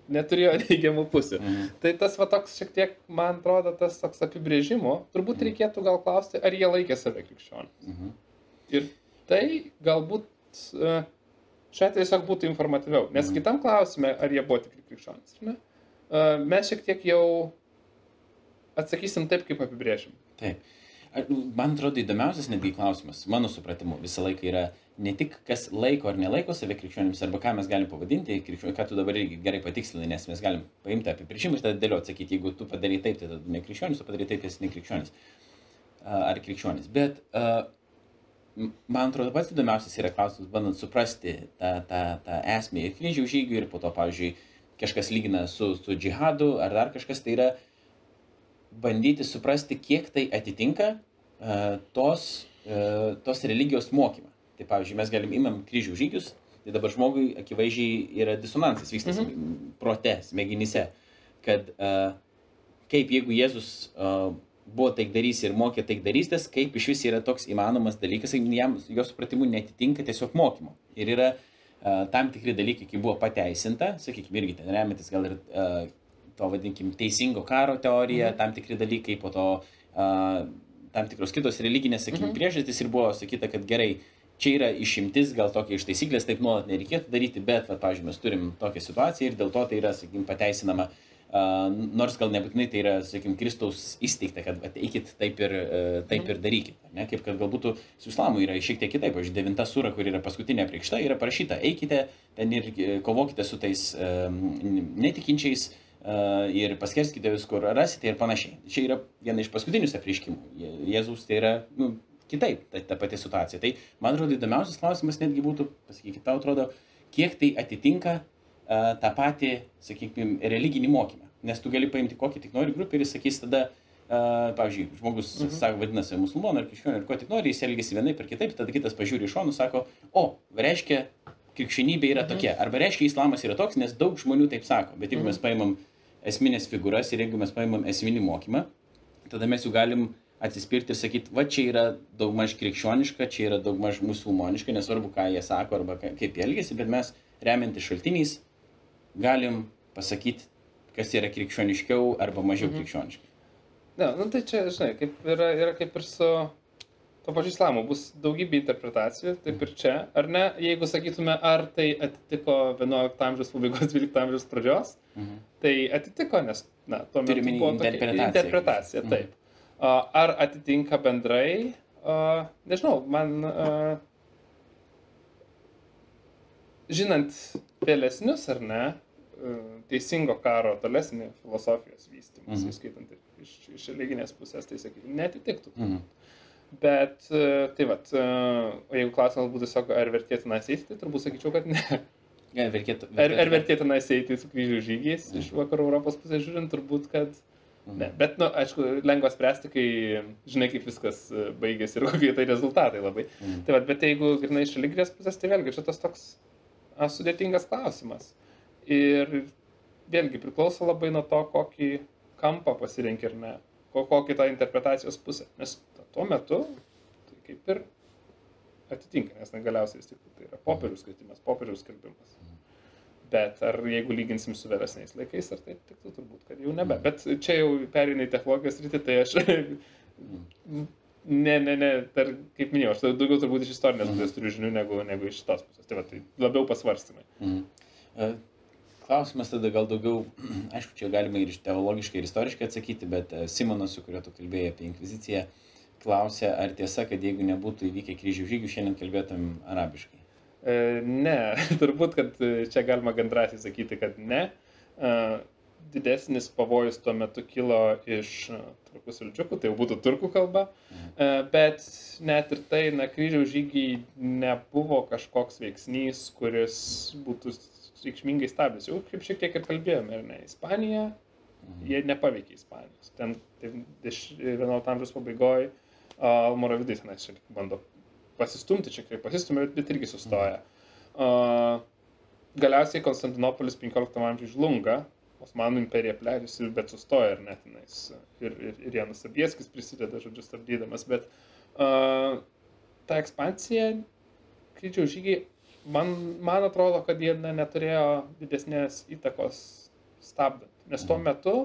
neturėjo neigiamų pusių. Mhm. Tai tas va toks šiek tiek, man atrodo, tas toks apibrėžimo, turbūt reikėtų gal klausti, ar jie laikė save krikščionis. Mhm. Ir tai galbūt e, šiuo atveju tiesiog būtų informatyviau, nes Mhm. kitam klausime, ar jie buvo tikri krikščionis, ar ne, e, mes šiek tiek jau atsakysim taip, kaip apibrėžim. Taip. Ar- Man atrodo įdomiausias netgi klausimas, mano supratimu, visą laiką yra ne tik kas laiko ar nelaiko save krikščionims, arba ką mes galim pavadinti krikščionimis, ką tu dabar irgi gerai patikslinai, nes mes galim paimti apibrėžimą ir tada dėlioti, sakyti, jeigu tu padarai taip, tai tada ne krikščionis, o padarai taip, tai esi ne krikščionis. Ar krikščionis. Bet man atrodo pats įdomiausias yra klausimas, bandant suprasti tą, tą, tą esmę ir kryžiaus žygių ir po to, pavyzdžiui, kažkas lygina su, su džihadu ar dar kažkas, tai yra bandyti suprasti, kiek tai atitinka tos, tos religijos mokymą. Tai pavyzdžiui, mes galim imam kryžių žygius, tai dabar žmogui akivaizdžiai yra disonansas vyksta Mhm. prote, smegenyse, kad uh, kaip jeigu Jėzus uh, buvo taikdarys ir mokė taikdarystės, kaip iš vis yra toks įmanomas dalykas, jam jo supratimu netitinka tiesiog mokymo. Ir yra uh, tam tikri dalykai, kai buvo pateisinta, sakykime, irgi ten remiantis gal ir uh, to vadinkim teisingo karo teorija, Mhm. tam tikri dalykai, po to uh, tam tikros kitos religinės, sakykime, Mhm. priežastys ir buvo sakyta, kad gerai, čia yra išimtis, gal tokia iš taisyklės, taip nuolat nereikėtų daryti, bet, va, pavyzdžiui, mes turim tokią situaciją ir dėl to tai yra, sakykime, pateisinama, uh, nors gal nebūtinai tai yra, sakykime, Kristaus įsteigta, kad va, eikit taip ir, uh, taip ir darykit. Ne? Kaip kad galbūt su islamu yra šiek tiek kitaip, pavyzdžiui, devinta sūra, kur yra paskutinė priekšta, yra parašyta, eikite ten ir e, kovokite su tais um, netikinčiais uh, ir paskerskite vis, kur rasite ir panašiai. Čia yra viena iš paskutinių apriškimų. Jėzus tai yra nu, kitaip, ta, ta pati situacija. Tai man atrodo įdomiausias klausimas netgi būtų, pasakykit, tau atrodo, kiek tai atitinka uh, tą patį, sakykime, religinį mokymą. Nes tu gali paimti kokį tik nori grupę ir jis sakys tada, uh, pavyzdžiui, žmogus, mhm. sako, vadinasi, musulmoną ar krikščionį ir ko tik nori, jis elgesi vienaip ir kitaip, tada kitas pažiūri iš šonų, sako, o, reiškia, krikščionybė yra tokia, arba reiškia, islamas yra toks, nes daug žmonių taip sako. Bet jeigu Mhm. mes paimam esminės figūras ir jeigu mes paimam esminį mokymą, tada mes jau galim atsispirti ir sakyti, va čia yra daugmaž krikščioniška, čia yra daugmaž musulmoniška, nesvarbu, ką jie sako arba ka- kaip jie elgesi, bet mes remiantis šaltiniais galim pasakyti, kas yra krikščioniškiau arba mažiau Mhm. krikščioniška. Ne, nu tai čia, žinai, kaip yra, yra kaip ir su to pačiu islamu, bus daugybė interpretacijų, taip ir čia, ar ne, jeigu sakytume, ar tai atitiko 11 amžiaus pabaigos, 12 amžiaus pradžios, Mhm. tai atitiko, nes, na, tuo metu buvo tokia interpretaciją. interpretacija, Mhm. taip. A, Ar atitinka bendrai, a, nežinau, man, a, žinant vėlesnius, ar ne, a, teisingo karo tolesnį filosofijos vystymus, Mhm. įskaitant ir iš, iš religinės pusės, tai sakykime, netitiktų. Mhm. Bet, e, tai vad, o jeigu klausimas būtų tiesiog, ar vertėtina eiti, tai turbūt sakyčiau, kad ne. Ja, verkėtų, Ar, ar vertėtina eiti su kryžių žygiais Mhm. iš vakarų Europos pusės žiūrint, turbūt, kad Mhm. Ne. Bet, na, nu, aišku, lengva spręsti, kai žinai, kaip viskas e, baigėsi ir kokie tai rezultatai labai. Mhm. Tai vad, bet jeigu grinai iš religinės pusės, tai vėlgi čia tas toks a, sudėtingas klausimas. Ir vėlgi priklauso labai nuo to, kokį kampą pasirinki ir ne, ko, kokį tą interpretacijos pusę. Nes tuo metu tai kaip ir atitinka, nes na, galiausiai vis tik tai yra popieriaus skaitimas, popieriaus skelbimas. Bet ar jeigu lyginsim su vėlesniais laikais, ar tai tiktų turbūt, kad jau nebe. Bet čia jau perina į technologijos rytį, tai aš ne, ne, ne, dar, kaip minėjau, aš daugiau turbūt iš istorinės pusės turiu žinių negu, negu iš šitos pusės. Tai, va, tai labiau pasvarstymai. Mhm. E, Klausimas tada gal daugiau, aišku, čia galima ir teologiškai, ir istoriškai atsakyti, bet e, Simonas, su kuriuo tu kalbėjai apie inkviziciją, klausė, ar tiesa, kad jeigu nebūtų įvykę kryžių žygių, šiandien kalbėtum arabiškai. E, ne, turbūt, kad e, čia galima gan drąsiai sakyti, kad ne. E, didesnis pavojus tuo metu kilo iš turkų saldžiukų, tai jau būtų turkų kalba. Bet net ir tai, na, kryžiaus žygiai nebuvo kažkoks veiksnys, kuris būtų reikšmingai stabdęs. Jau kaip šiek tiek ir kalbėjome, ar ne, Ispanija, jie nepaveikė Ispanijos. Ten 11 amžiaus pabaigoje Almoravidai tenais bando pasistumti, čia kaip pasistumė, bet, irgi sustoja. Uh, galiausiai Konstantinopolis 15 amžiuje žlunga, Osmanų imperija plečiasi, bet sustoja ir netinais. Ir, ir, ir Janas Sabieskis prisideda, žodžiu, stabdydamas. Bet uh, ta ekspansija, kryžiaus žygiai, man, man atrodo, kad jie na, neturėjo didesnės įtakos stabdant. Nes tuo metu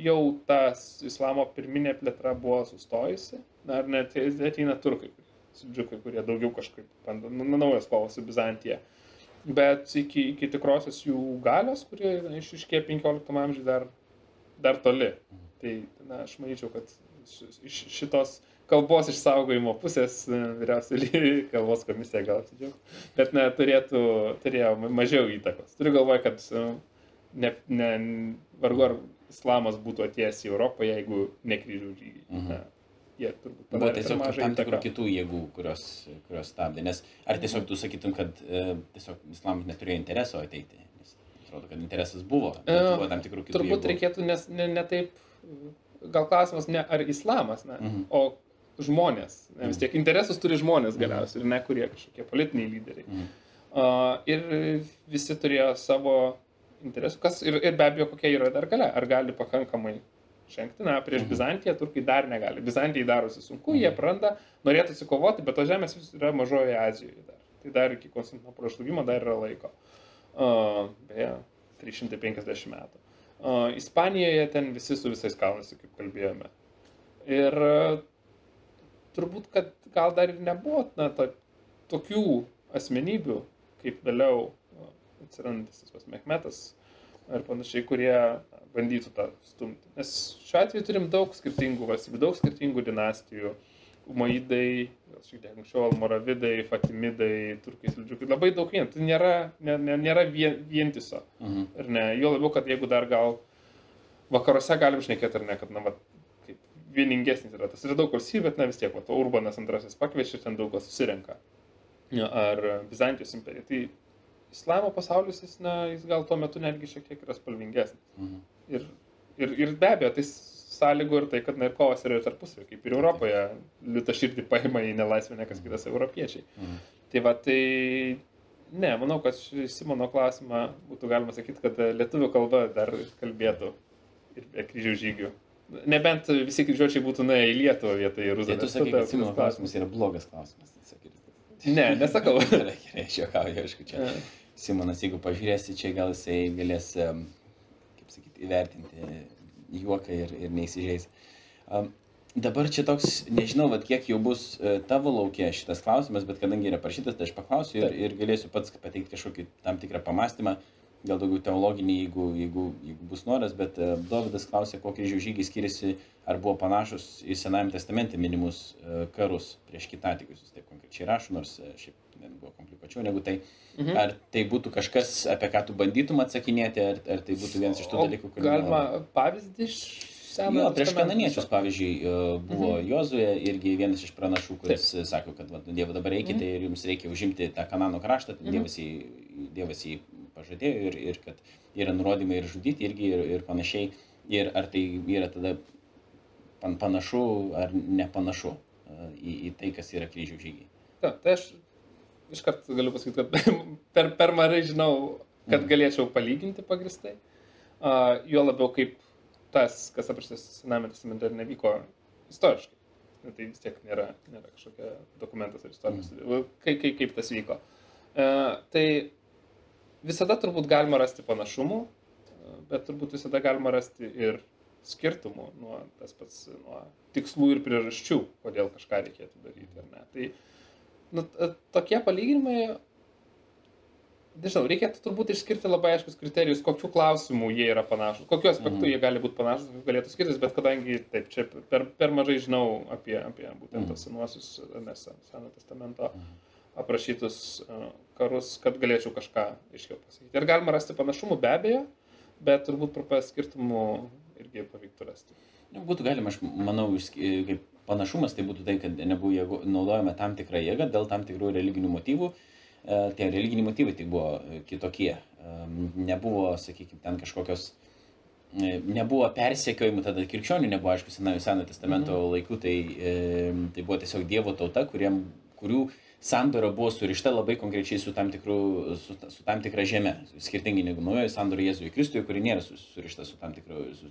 jau tas islamo pirminė plėtra buvo sustojusi, na ir net ateina turkai, sudžiukai, kurie daugiau kažkaip bando, nu, naujas kovas su Bizantija. Bet iki, iki tikrosios jų galios, kurie išiškė 15 amžiuje dar, dar toli. Tai na, aš manyčiau, kad iš šitos kalbos išsaugojimo pusės e, vyriausiai kalbos komisija gal apsidžiaugs, bet ne, turėtų, turėjo mažiau įtakos. Turiu galvoje, kad e, ne, ne, vargu ar islamas būtų atėjęs į Europą, jeigu ne kryžių žygiai. Mhm. Jie turbūt buvo tiesiog tam tikrų kitų jėgų, kurios, kurios stabdė. Nes ar tiesiog tu sakytum, kad e, tiesiog islamas neturėjo intereso ateiti? Nes atrodo, kad interesas buvo. E, buvo tam tikrų kitų. Turbūt jėgų. reikėtų, nes ne, ne taip, gal klausimas ne ar islamas, ne, mhm. o žmonės. Ne, vis mhm. tiek interesus turi žmonės galiausiai ir ne kurie kažkokie politiniai lyderiai. Mhm. Uh, ir visi turėjo savo interesų, kas ir, ir be abejo kokia yra dar galia. Ar gali pakankamai žengti, na, prieš mhm. Bizantiją turkai dar negali. Bizantijai darosi sunku, jie praranda, norėtų įsikovoti, bet to žemės vis yra mažoje Azijoje dar. Tai dar iki Konstantinopolio žlugimo dar yra laiko. Uh, beje, 350 metų. Uh, Ispanijoje ten visi su visais kaunasi, kaip kalbėjome. Ir uh, turbūt, kad gal dar ir nebuvo na, to, tokių asmenybių, kaip vėliau atsirandantis tas Mehmetas ir panašiai, kurie bandytų tą stumti. Nes šiuo atveju turim daug skirtingų valstybių, daug skirtingų dinastijų. Umaidai, šiek tiek anksčiau Almoravidai, Fatimidai, Turkai, Sildžiukai, labai daug vien. Tai nėra, nė, nė, nėra vien, vientiso. Mhm. Ir ne, jo labiau, kad jeigu dar gal vakaruose galim šnekėti ar ne, kad, na, va, vieningesnis yra. Tas yra daug valstybių, bet na vis tiek, va, Urbanas antrasis pakviečia ten daug kas susirenka. Ar Bizantijos imperija. Tai islamo pasaulis, jis, na, jis gal tuo metu netgi šiek tiek yra spalvingesnis. Mhm. Ir, ir, ir be abejo, tai sąlygų ir tai, kad na ir kovas yra ir tarpusavį, kaip ir Europoje, liūta širdį paima į nelaisvę ne kas kitas europiečiai. Mhm. Tai va, tai ne, manau, kad Simono klausimą būtų galima sakyti, kad lietuvių kalba dar kalbėtų ir be kryžių žygių. Nebent visi kryžiuočiai būtų nuėję į Lietuvą vietoj Jeruzalės. Tai tu sakai, kad Simono klausimas yra blogas klausimas. Ne, nesakau. gerai, aš juokauju, aišku, čia. Simonas, jeigu pažiūrėsi, čia gal jisai galės, kaip sakyti, įvertinti juoką ir, ir neįsižeis. Dabar čia toks, nežinau, vat, kiek jau bus uh, tavo laukė šitas klausimas, bet kadangi yra parašytas, tai aš paklausiu ir, ir galėsiu pats pateikti kažkokį tam tikrą pamastymą. Gal daugiau teologinį, jeigu, jeigu, jeigu bus noras, bet uh, Dovydas klausė, kokie kryžių žygiai skiriasi, ar buvo panašus į Senajame testamente minimus uh, karus prieš kitatikius, jis taip konkrečiai rašo, nors uh, šiaip buvo komplikuočiau negu tai. Mhm. Ar tai būtų kažkas, apie ką tu bandytum atsakinėti, ar, ar tai būtų vienas iš tų o dalykų, kur... Galima pavyzdį iš Jo, prieš kananiečius, pavyzdžiui, buvo mhm. Jozuje irgi vienas iš pranašų, kuris Taip. sako, kad va, Dievo dabar eikite mhm. ir jums reikia užimti tą kanano kraštą, mhm. dievas, jį, dievas jį pažadėjo ir, ir kad yra nurodymai ir žudyti irgi ir, ir panašiai. Ir ar tai yra tada pan, panašu ar nepanašu į, į tai, kas yra kryžių žygiai. Ta, tai aš iškart galiu pasakyti, kad per, per mažai žinau, kad mm. galėčiau palyginti pagristai. Uh, juo labiau kaip tas, kas aprašytas Sename testamente ir nevyko istoriškai. Tai vis tiek nėra, nėra kažkokia dokumentas ar istorinis. Mm. Kaip, kaip, kaip tas vyko. Uh, tai visada turbūt galima rasti panašumų, bet turbūt visada galima rasti ir skirtumų nuo tas pats, nuo tikslų ir priežasčių, kodėl kažką reikėtų daryti ar ne. Tai nu, tokie palyginimai, nežinau, reikėtų turbūt išskirti labai aiškus kriterijus, kokiu klausimu jie yra panašus, kokiu aspektu mm. jie gali būti panašus, galėtų skirtis, bet kadangi taip, čia per, per mažai žinau apie, apie būtent tos senuosius, nes Seno testamento. Mm aprašytus karus, kad galėčiau kažką aiškiau pasakyti. Ir galima rasti panašumų be abejo, bet turbūt skirtumų irgi pavyktų rasti. Būtų galima, aš manau, kaip panašumas tai būtų tai, kad nebuvo jėgo, naudojame tam tikrą jėgą dėl tam tikrų religinių motyvų. E, tie religiniai motyvai tik buvo kitokie. E, nebuvo, sakykime, ten kažkokios e, nebuvo persekiojimų, tada krikščionių nebuvo, aišku, Senojo Seno testamento mhm. laikų, tai, tai buvo tiesiog Dievo tauta, kuriem, kurių sandora buvo surišta labai konkrečiai su tam, tikru, su, su tam tikra žeme, skirtingai negu naujoji sandora Jėzui Kristui, kuri nėra surišta su tam tikru su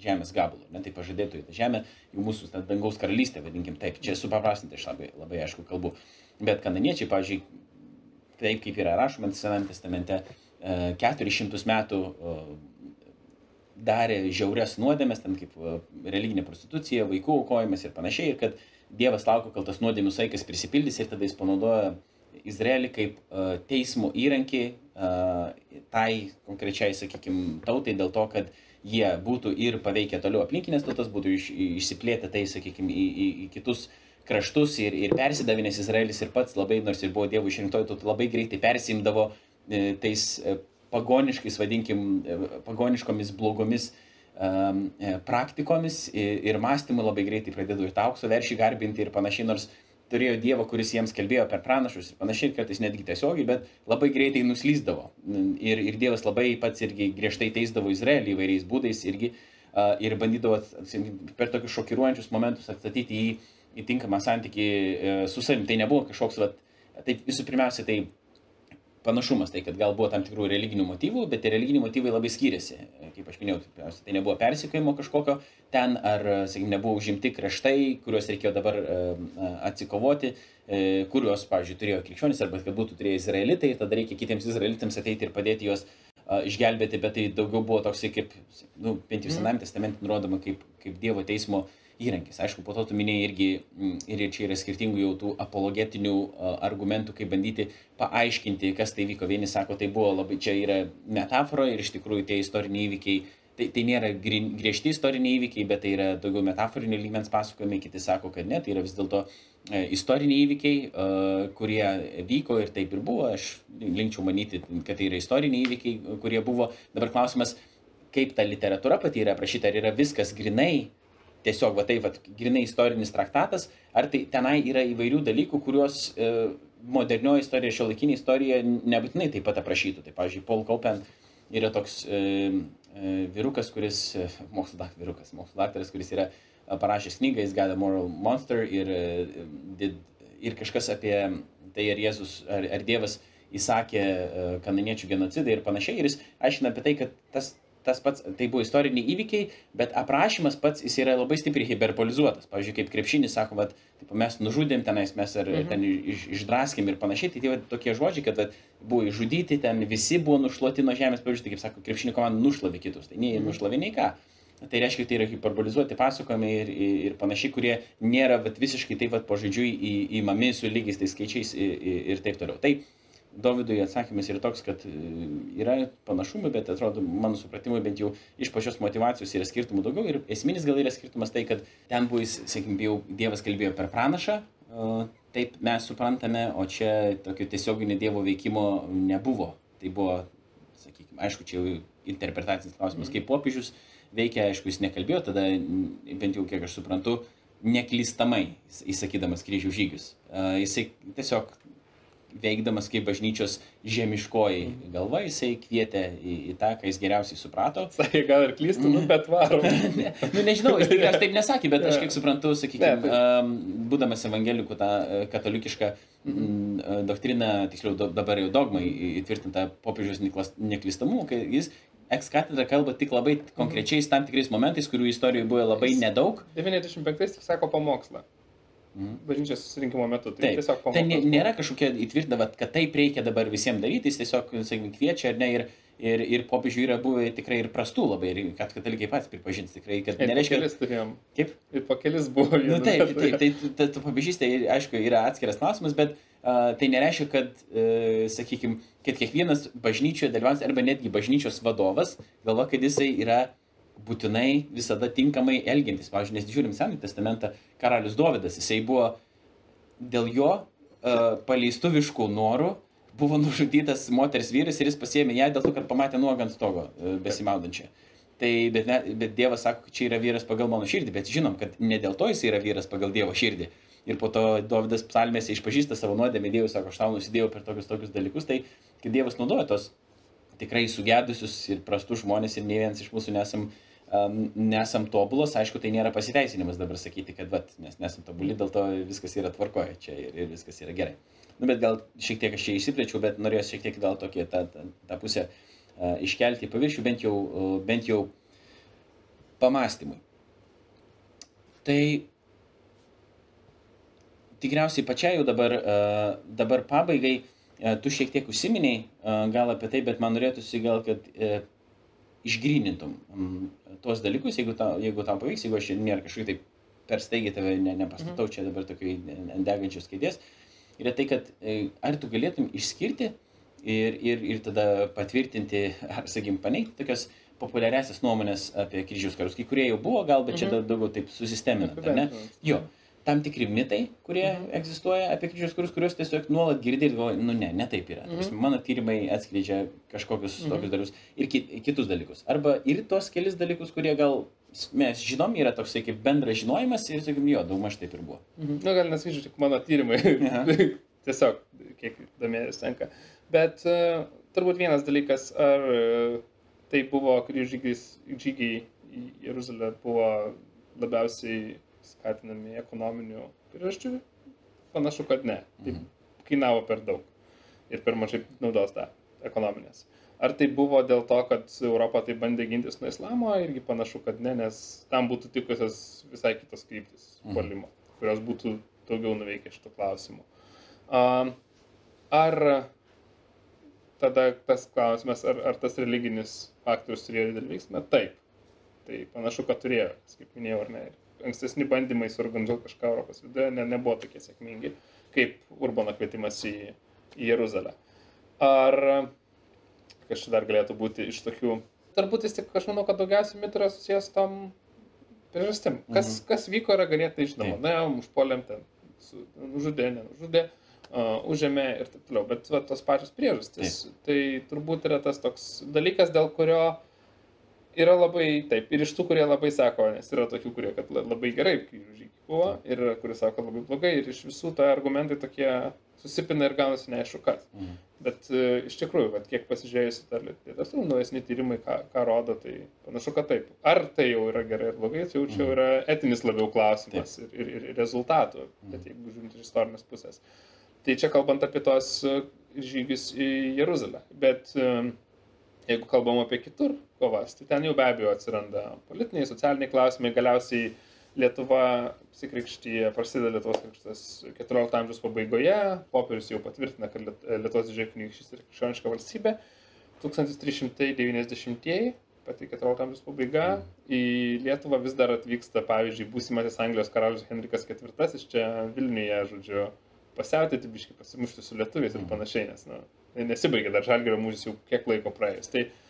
žemės gabalu. Ne, tai pažadėtų į tą žemę, jau mūsų ta, dangaus karalystė, vadinkim taip, čia supaprastinti aš labai, labai aišku kalbu. Bet kananiečiai, pavyzdžiui, taip kaip yra rašoma Sename testamente, 400 e, metų darė žiaurias nuodėmės, ten kaip e, religinė prostitucija, vaikų aukojimas ir panašiai, ir kad Dievas laukia, kol tas nuodėmių saikas prisipildys ir tada jis panaudoja Izraelį kaip uh, teismo įrankį uh, tai konkrečiai, sakykime, tautai dėl to, kad jie būtų ir paveikę toliau aplinkinės tautas, būtų iš, išsiplėtę tai, sakykime, į, į, į kitus kraštus ir, ir persidavinęs Izraelis ir pats labai, nors ir buvo Dievo išrinktoji tauta, labai greitai persimdavo e, tais e, pagoniškais, vadinkim, pagoniškomis blogomis e, praktikomis ir, mąstymu labai greitai pradėdavo ir tą aukso veršį garbinti ir panašiai, nors turėjo Dievą, kuris jiems kalbėjo per pranašus ir panašiai, kartais netgi tiesiogiai, bet labai greitai nuslyzdavo. Ir, ir Dievas labai pats irgi griežtai teisdavo Izraelį įvairiais būdais irgi uh, ir bandydavo per tokius šokiruojančius momentus atstatyti į, į tinkamą santyki uh, su savimi. Tai nebuvo kažkoks, vat, tai visų pirmiausia, tai panašumas, tai kad gal buvo tam tikrų religinių motyvų, bet tie religiniai motyvai labai skiriasi. Kaip aš minėjau, tai nebuvo persikėjimo kažkokio ten, ar, sakykime, nebuvo užimti kraštai, kuriuos reikėjo dabar atsikovoti, e, kuriuos, pavyzdžiui, turėjo krikščionis, arba kad būtų turėję izraelitai, tada reikia kitiems izraelitams ateiti ir padėti juos išgelbėti, bet tai daugiau buvo toksai kaip, nu, bent jau. Sename testamente nurodoma kaip, kaip Dievo teismo uh, įrankis. Aišku, po to tu minėjai irgi, mm, ir čia yra skirtingų jau tų apologetinių argumentų, kaip bandyti paaiškinti, kas tai vyko. Vieni sako, tai buvo labai, čia yra metafora ir iš tikrųjų tie istoriniai įvykiai, tai, tai nėra griežti istoriniai įvykiai, bet tai yra daugiau metaforinio lygmens pasakojimai, kiti sako, kad ne, tai yra vis dėlto e, istoriniai įvykiai, kurie vyko ir taip ir buvo. Aš linkčiau manyti, kad tai yra istoriniai įvykiai, kurie buvo. Dabar klausimas, kaip ta literatūra pati yra aprašyta, ar yra viskas grinai tiesiog va taip, va, grinai istorinis traktatas, ar tai tenai yra įvairių dalykų, kuriuos e, modernioji istorija, šio laikinė istorija nebūtinai taip pat aprašytų. Tai, pavyzdžiui, Paul Kaupen yra toks e, e, vyrukas, kuris, e, mokslo, dak, vyrukas, mokslo daktaras, kuris yra e, parašęs knygą, jis gada Moral Monster ir, e, did, ir kažkas apie tai, ar Jėzus, ar, ar Dievas įsakė e, kananiečių genocidą ir panašiai. Ir jis aiškina apie tai, kad tas tas pats, tai buvo istoriniai įvykiai, bet aprašymas pats jis yra labai stipriai hiperbolizuotas. Pavyzdžiui, kaip krepšinis sako, vat, taip, mes nužudėm tenais, mes ar mhm. ten iš, išdraskėm ir panašiai, tai tie vat, tokie žodžiai, kad vat, buvo išžudyti, ten visi buvo nušluoti nuo žemės, pavyzdžiui, tai kaip sako, krepšinio komanda nušlavė kitus, tai nei mhm. nušlavė nei ką. Tai reiškia, tai yra hiperbolizuoti pasakojimai ir, ir, ir panašiai, kurie nėra vat, visiškai taip pat pažodžiui į, įmami su lygiais tais skaičiais ir, ir, ir taip toliau. Tai Dovydui atsakymas yra toks, kad e, yra panašumų, bet atrodo, mano supratimu, bent jau iš pačios motivacijos yra skirtumų daugiau. Ir esminis gal yra skirtumas tai, kad ten buvo, sakykime, jau Dievas kalbėjo per pranašą, taip mes suprantame, o čia tokio tiesioginio Dievo veikimo nebuvo. Tai buvo, sakykime, aišku, čia jau interpretacinis klausimas, kaip popiežius veikia, aišku, jis nekalbėjo, tada bent jau kiek aš suprantu, neklystamai įsakydamas kryžių žygius. Jisai tiesiog veikdamas kaip bažnyčios žemiškoji galva, jisai kvietė į, į tą, ką jis geriausiai suprato. Sakė, gal ir klystų, nu, bet varom. ne, nu, nežinau, jis tikriausiai taip nesakė, bet aš kiek suprantu, sakykime, um, būdamas evangelikų tą e, katalikišką mm, doktriną, tiksliau dabar jau dogmai įtvirtintą popiežiaus neklystamumu, kai jis ekskatedra kalba tik labai konkrečiais tam tikrais momentais, kurių istorijoje buvo labai nedaug. 95 tik sako pamokslą. Mhm. bažnyčios susirinkimo metu. Tai, Taip, tiesiog tai nėra kažkokia įtvirtina, kad taip reikia dabar visiems daryti, jis tiesiog sakykime, kviečia ar ne ir, ir, ir popiežių yra buvę tikrai ir prastų labai, ir kad katalikai pats pripažins tikrai, kad ir nereiškia. Kelis turėjom. Kaip? Ir po kelis buvo. Nu, taip, taip, tai, tai ta pavyzdys, tai aišku, yra atskiras klausimas, bet uh, tai nereiškia, kad, uh, sakykime, kad kiekvienas bažnyčioje dalyvaujantis arba netgi bažnyčios vadovas galvo, kad jisai yra būtinai visada tinkamai elgiantis. Pavyzdžiui, nes žiūrim Senąjį testamentą, karalius Dovydas, jisai buvo dėl jo uh, paleistuviškų norų, buvo nužudytas moters vyras ir jis pasėmė ją dėl to, kad pamatė nuogą ant stogo uh, besimaudančią. Tai, bet, ne, bet Dievas sako, kad čia yra vyras pagal mano širdį, bet žinom, kad ne dėl to jis yra vyras pagal Dievo širdį. Ir po to Dovydas psalmėse išpažįsta savo nuodėmę, Dievas sako, aš tau nusidėjau per tokius tokius dalykus, tai Dievas naudoja tos tikrai sugedusius ir prastus žmonės ir ne vienas iš mūsų nesam um, nesam tobulos, aišku, tai nėra pasiteisinimas dabar sakyti, kad vat, mes nesam tobuli, dėl to viskas yra tvarkoje čia ir, ir viskas yra gerai. Nu, bet gal šiek tiek aš čia išsiplėčiau, bet norėjau šiek tiek gal tokie tą, tą, tą pusę uh, iškelti į paviršių, bent jau, uh, bent jau pamastymui. Tai tikriausiai pačiai jau dabar, uh, dabar pabaigai, uh, tu šiek tiek užsiminiai uh, gal apie tai, bet man norėtųsi gal, kad išgrynintum mm, tuos dalykus, jeigu tau, jeigu tau pavyks, jeigu aš nėra kažkaip taip per staigiai tave ne, nepastatau čia dabar tokiai ant degančios kėdės, yra tai, kad e, ar tu galėtum išskirti ir, ir, ir tada patvirtinti, ar, sakykim, paneigti tokias populiariasias nuomonės apie kryžiaus karus. Kai kurie jau buvo, gal, bet čia Mhm. daugiau taip susistemina. ar Ne? Tam tikri mitai, kurie Mhm. egzistuoja apie kryžiaus kuriuos tiesiog nuolat girdi ir galvoji, nu ne, ne taip yra. Mhm. Mhm. Mano tyrimai atskleidžia kažkokius Mhm. tokius dalykus ir ki kitus dalykus. Arba ir tuos kelis dalykus, kurie gal mes žinom, yra toksai kaip bendras žinojimas ir sakykim, jo, daugmaž taip ir buvo. Mhm. Na, gal nesakyčiau, tik mano tyrimai. Tiesiog, kiek domėjus tenka. Bet uh, turbūt vienas dalykas, ar uh, tai buvo kryžių žygiai į Jeruzalę buvo labiausiai skatinami ekonominių priežasčių? Panašu, kad ne. Tai kainavo per daug ir per mažai naudos tą ekonominės. Ar tai buvo dėl to, kad Europa tai bandė gintis nuo islamo, irgi panašu, kad ne, nes tam būtų tikusios visai kitos kryptis Mhm. puolimo, kurios būtų daugiau nuveikę šitų klausimų. Um, ar tada tas klausimas, ar, ar tas religinis faktorius turėjo didelį veiksmą? Taip. Tai panašu, kad turėjo, kaip minėjau, ar ne. Ir ankstesni bandymai suorganizuoti kažką Europos viduje ne, nebuvo tokie sėkmingi, kaip Urbano kvietimas į, į Jeruzalę. Ar kas čia dar galėtų būti iš tokių... Turbūt vis tik, aš manau, kad daugiausiai mitų yra susijęs su tom priežastim. Kas, Mhm. kas vyko yra ganėtinai žinoma. Na, užpuolėm ten, su, nužudė, nenužudė, uh, užėmė ir taip toliau. Bet va, tos pačios priežastys. Tai turbūt yra tas toks dalykas, dėl kurio yra labai, taip, ir iš tų, kurie labai sako, nes yra tokių, kurie, kad la- labai gerai kryžių žygiai buvo, ir kurie sako labai blogai, ir iš visų tai argumentai tokie susipina ir gaunasi neaišku kas. Mhm. Bet e, iš tikrųjų, vat, kiek pasižiūrėjus į tą literatūrą, naujesni tyrimai, ką, ką rodo, tai panašu, kad taip. Ar tai jau yra gerai ar blogai, tai jau čia jau yra etinis labiau klausimas ir, ir, ir rezultatų, bet jeigu žiūrint iš istorinės pusės. Tai čia kalbant apie tos e, žygius į Jeruzalę. Bet e, jeigu kalbam apie kitur kovas, tai ten jau be abejo atsiranda politiniai, socialiniai klausimai, galiausiai Lietuva apsikrikštyje, prasideda Lietuvos krikštas 14 amžiaus pabaigoje, popiežius jau patvirtina, kad Liet- Lietuvos didžioji kunigaikštystė yra krikščioniška valstybė. 1390-ieji, pati 14 amžiaus pabaiga, į Lietuvą vis dar atvyksta, pavyzdžiui, būsimasis Anglijos karalius Henrikas IV, čia Vilniuje, žodžiu, pasiautėti, biškai pasimušti su lietuviais ir panašiai, nes nu, nesibaigė dar žalgerio mūžis jau kiek laiko praėjus. Tai tos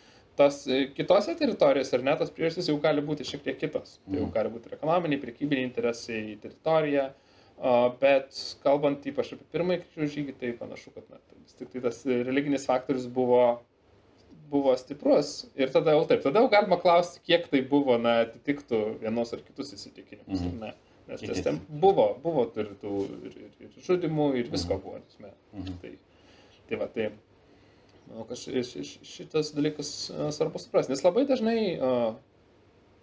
e, kitose teritorijose ar ne, tos priežastys jau gali būti šiek tiek kitos. Tai jau Mhm. gali būti ir ekonominiai, prekybiniai interesai, teritorija. Bet kalbant ypač apie pirmąjį kryžių žygį, tai panašu, kad na, tai vis tik tai tas religinis faktorius buvo, buvo stiprus. Ir tada jau taip, tada jau galima klausti, kiek tai buvo, na, atitiktų vienos ar kitus įsitikinimus. Mhm. ne. Nes tas ten buvo, buvo ir tų ir, ir, ir žudimų, ir visko buvo. Nesme. Mhm. Tai, tai va, tai manau, kad ši- ši- šitas dalykas a, svarbu suprasti. Nes labai dažnai a,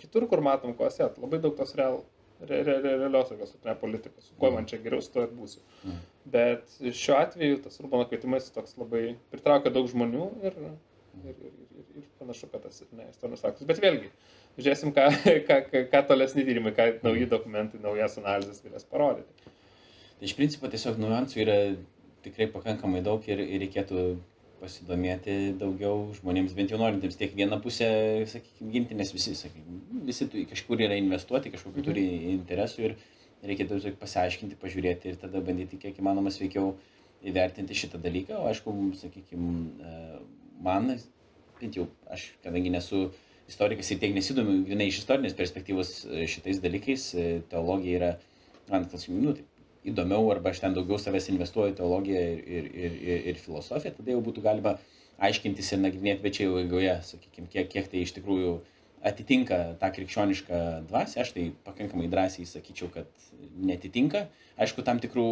kitur, kur matom, ko esat, labai daug tos real, re, re, re, realios tokios ne, politikos, kuo man čia geriau su to ir būsiu. Mhm. Bet šiuo atveju tas Urbano kvietimas toks labai pritraukia daug žmonių ir, ir, ir, ir, ir panašu, kad tas ne istorinis faktas. Bet vėlgi, žiūrėsim, ką, ką, ką, ką tolesni tyrimai, ką nauji dokumentai, naujas analizės galės parodyti. Tai iš principo tiesiog niuansų yra tikrai pakankamai daug ir, ir reikėtų pasidomėti daugiau žmonėms, bent jau norintiems tiek vieną pusę, sakykime, ginti, nes visi, sakykime, visi tu- kažkur yra investuoti, kažkokiu Mhm. turi interesų ir reikėtų tiesiog pasiaiškinti, pažiūrėti ir tada bandyti kiek įmanoma sveikiau įvertinti šitą dalyką. O aišku, sakykime, man, bent jau aš, kadangi nesu istorikas ir tiek nesidomiu grinai iš istorinės perspektyvos e, šitais dalykais, e, teologija yra, man, sakykim, nu, taip, įdomiau arba aš ten daugiau savęs investuoju į teologiją ir, ir, ir, ir, ir filosofiją, tada jau būtų galima aiškintis ir nagrinėti večiai eigoje, sakykime, kiek, kiek tai iš tikrųjų atitinka tą krikščionišką dvasę, aš tai pakankamai drąsiai sakyčiau, kad netitinka. Aišku, tam tikrų,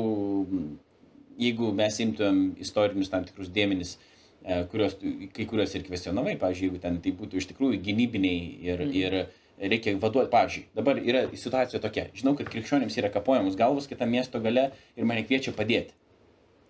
jeigu mes imtumėm istorinius tam tikrus dėmenis, e, kuriuos, tu- kai kuriuos ir kvestionavai, pavyzdžiui, jeigu ten tai būtų iš tikrųjų gynybiniai ir, Mhm. ir reikia vaduoti, pavyzdžiui, dabar yra situacija tokia, žinau, kad krikščionims yra kapojamos galvos kitam miesto gale ir mane kviečia padėti.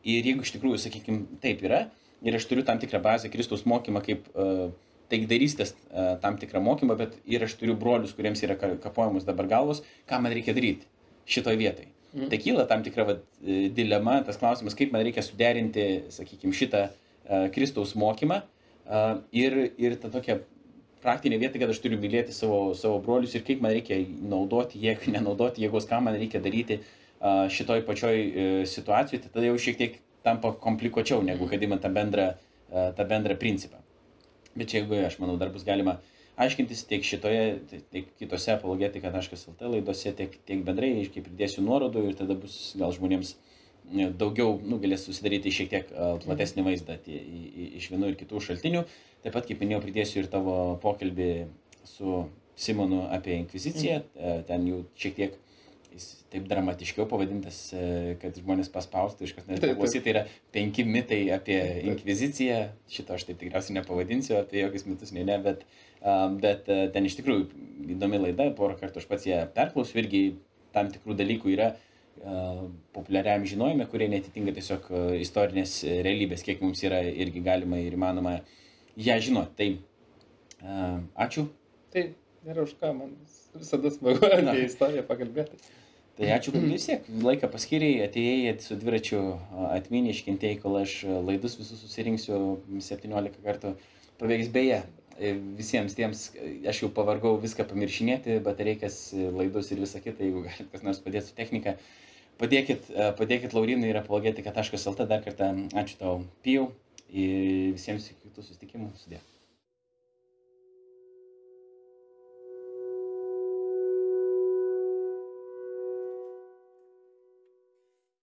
Ir jeigu iš tikrųjų, sakykime, taip yra, ir aš turiu tam tikrą bazę Kristaus mokymą kaip uh, taikdarystės uh, tam tikrą mokymą, bet ir aš turiu brolius, kuriems yra ka- kapojamos dabar galvos, ką man reikia daryti šitoje vietoje. Mhm. Tai kyla tam tikra vat, e, dilema, tas klausimas, kaip man reikia suderinti, sakykime, šitą uh, Kristaus mokymą uh, ir, ir tą tokią praktinė vieta, kad aš turiu mylėti savo, savo brolius ir kaip man reikia naudoti jėgą, nenaudoti jėgos, ką man reikia daryti šitoj pačioj e, situacijoje, tai tada jau šiek tiek tampa komplikuočiau, negu kad įmant tą bendrą, tą bendrą principą. Bet čia jeigu aš manau, dar bus galima aiškintis tiek šitoje, tiek kitose apologetika.lt laidose, tiek, tiek bendrai, aiškiai pridėsiu nuorodų ir tada bus gal žmonėms e, daugiau, nu, galės susidaryti šiek tiek platesnį vaizdą tie, iš vienų ir kitų šaltinių. Taip pat, kaip minėjau, pridėsiu ir tavo pokalbį su Simonu apie inkviziciją. Mhm. Ten jau šiek tiek jis taip dramatiškiau pavadintas, kad žmonės paspaustų, iš kas norėtų paklausyti, tai yra penki mitai apie inkviziciją. Šito aš taip tikriausiai nepavadinsiu, apie jokius mitus, ne, ne, bet uh, bet e, ten iš tikrųjų įdomi laida, porą kartų aš pats ją perklausiu, irgi tam tikrų dalykų yra populiariam žinojime, kurie netitinka tiesiog e, istorinės realybės, kiek mums yra irgi galima ir įmanoma ją žinoti. Tai ačiū. Tai nėra už ką, man visada smagu apie istoriją pakalbėti. Tai ačiū, kad vis tiek laiką paskiriai, atėjai su dviračiu atminį, iškentėjai, kol aš laidus visus susirinksiu 17 kartų paveiks beje. E, visiems tiems, aš jau pavargau viską pamiršinėti, batareikas, laidus ir visą kitą, jeigu galite kas nors padėti su technika, padėkit, e, padėkit Laurinai ir apologetika.lt dar kartą ačiū tau, Pijau ir visiems kitų susitikimų sudė.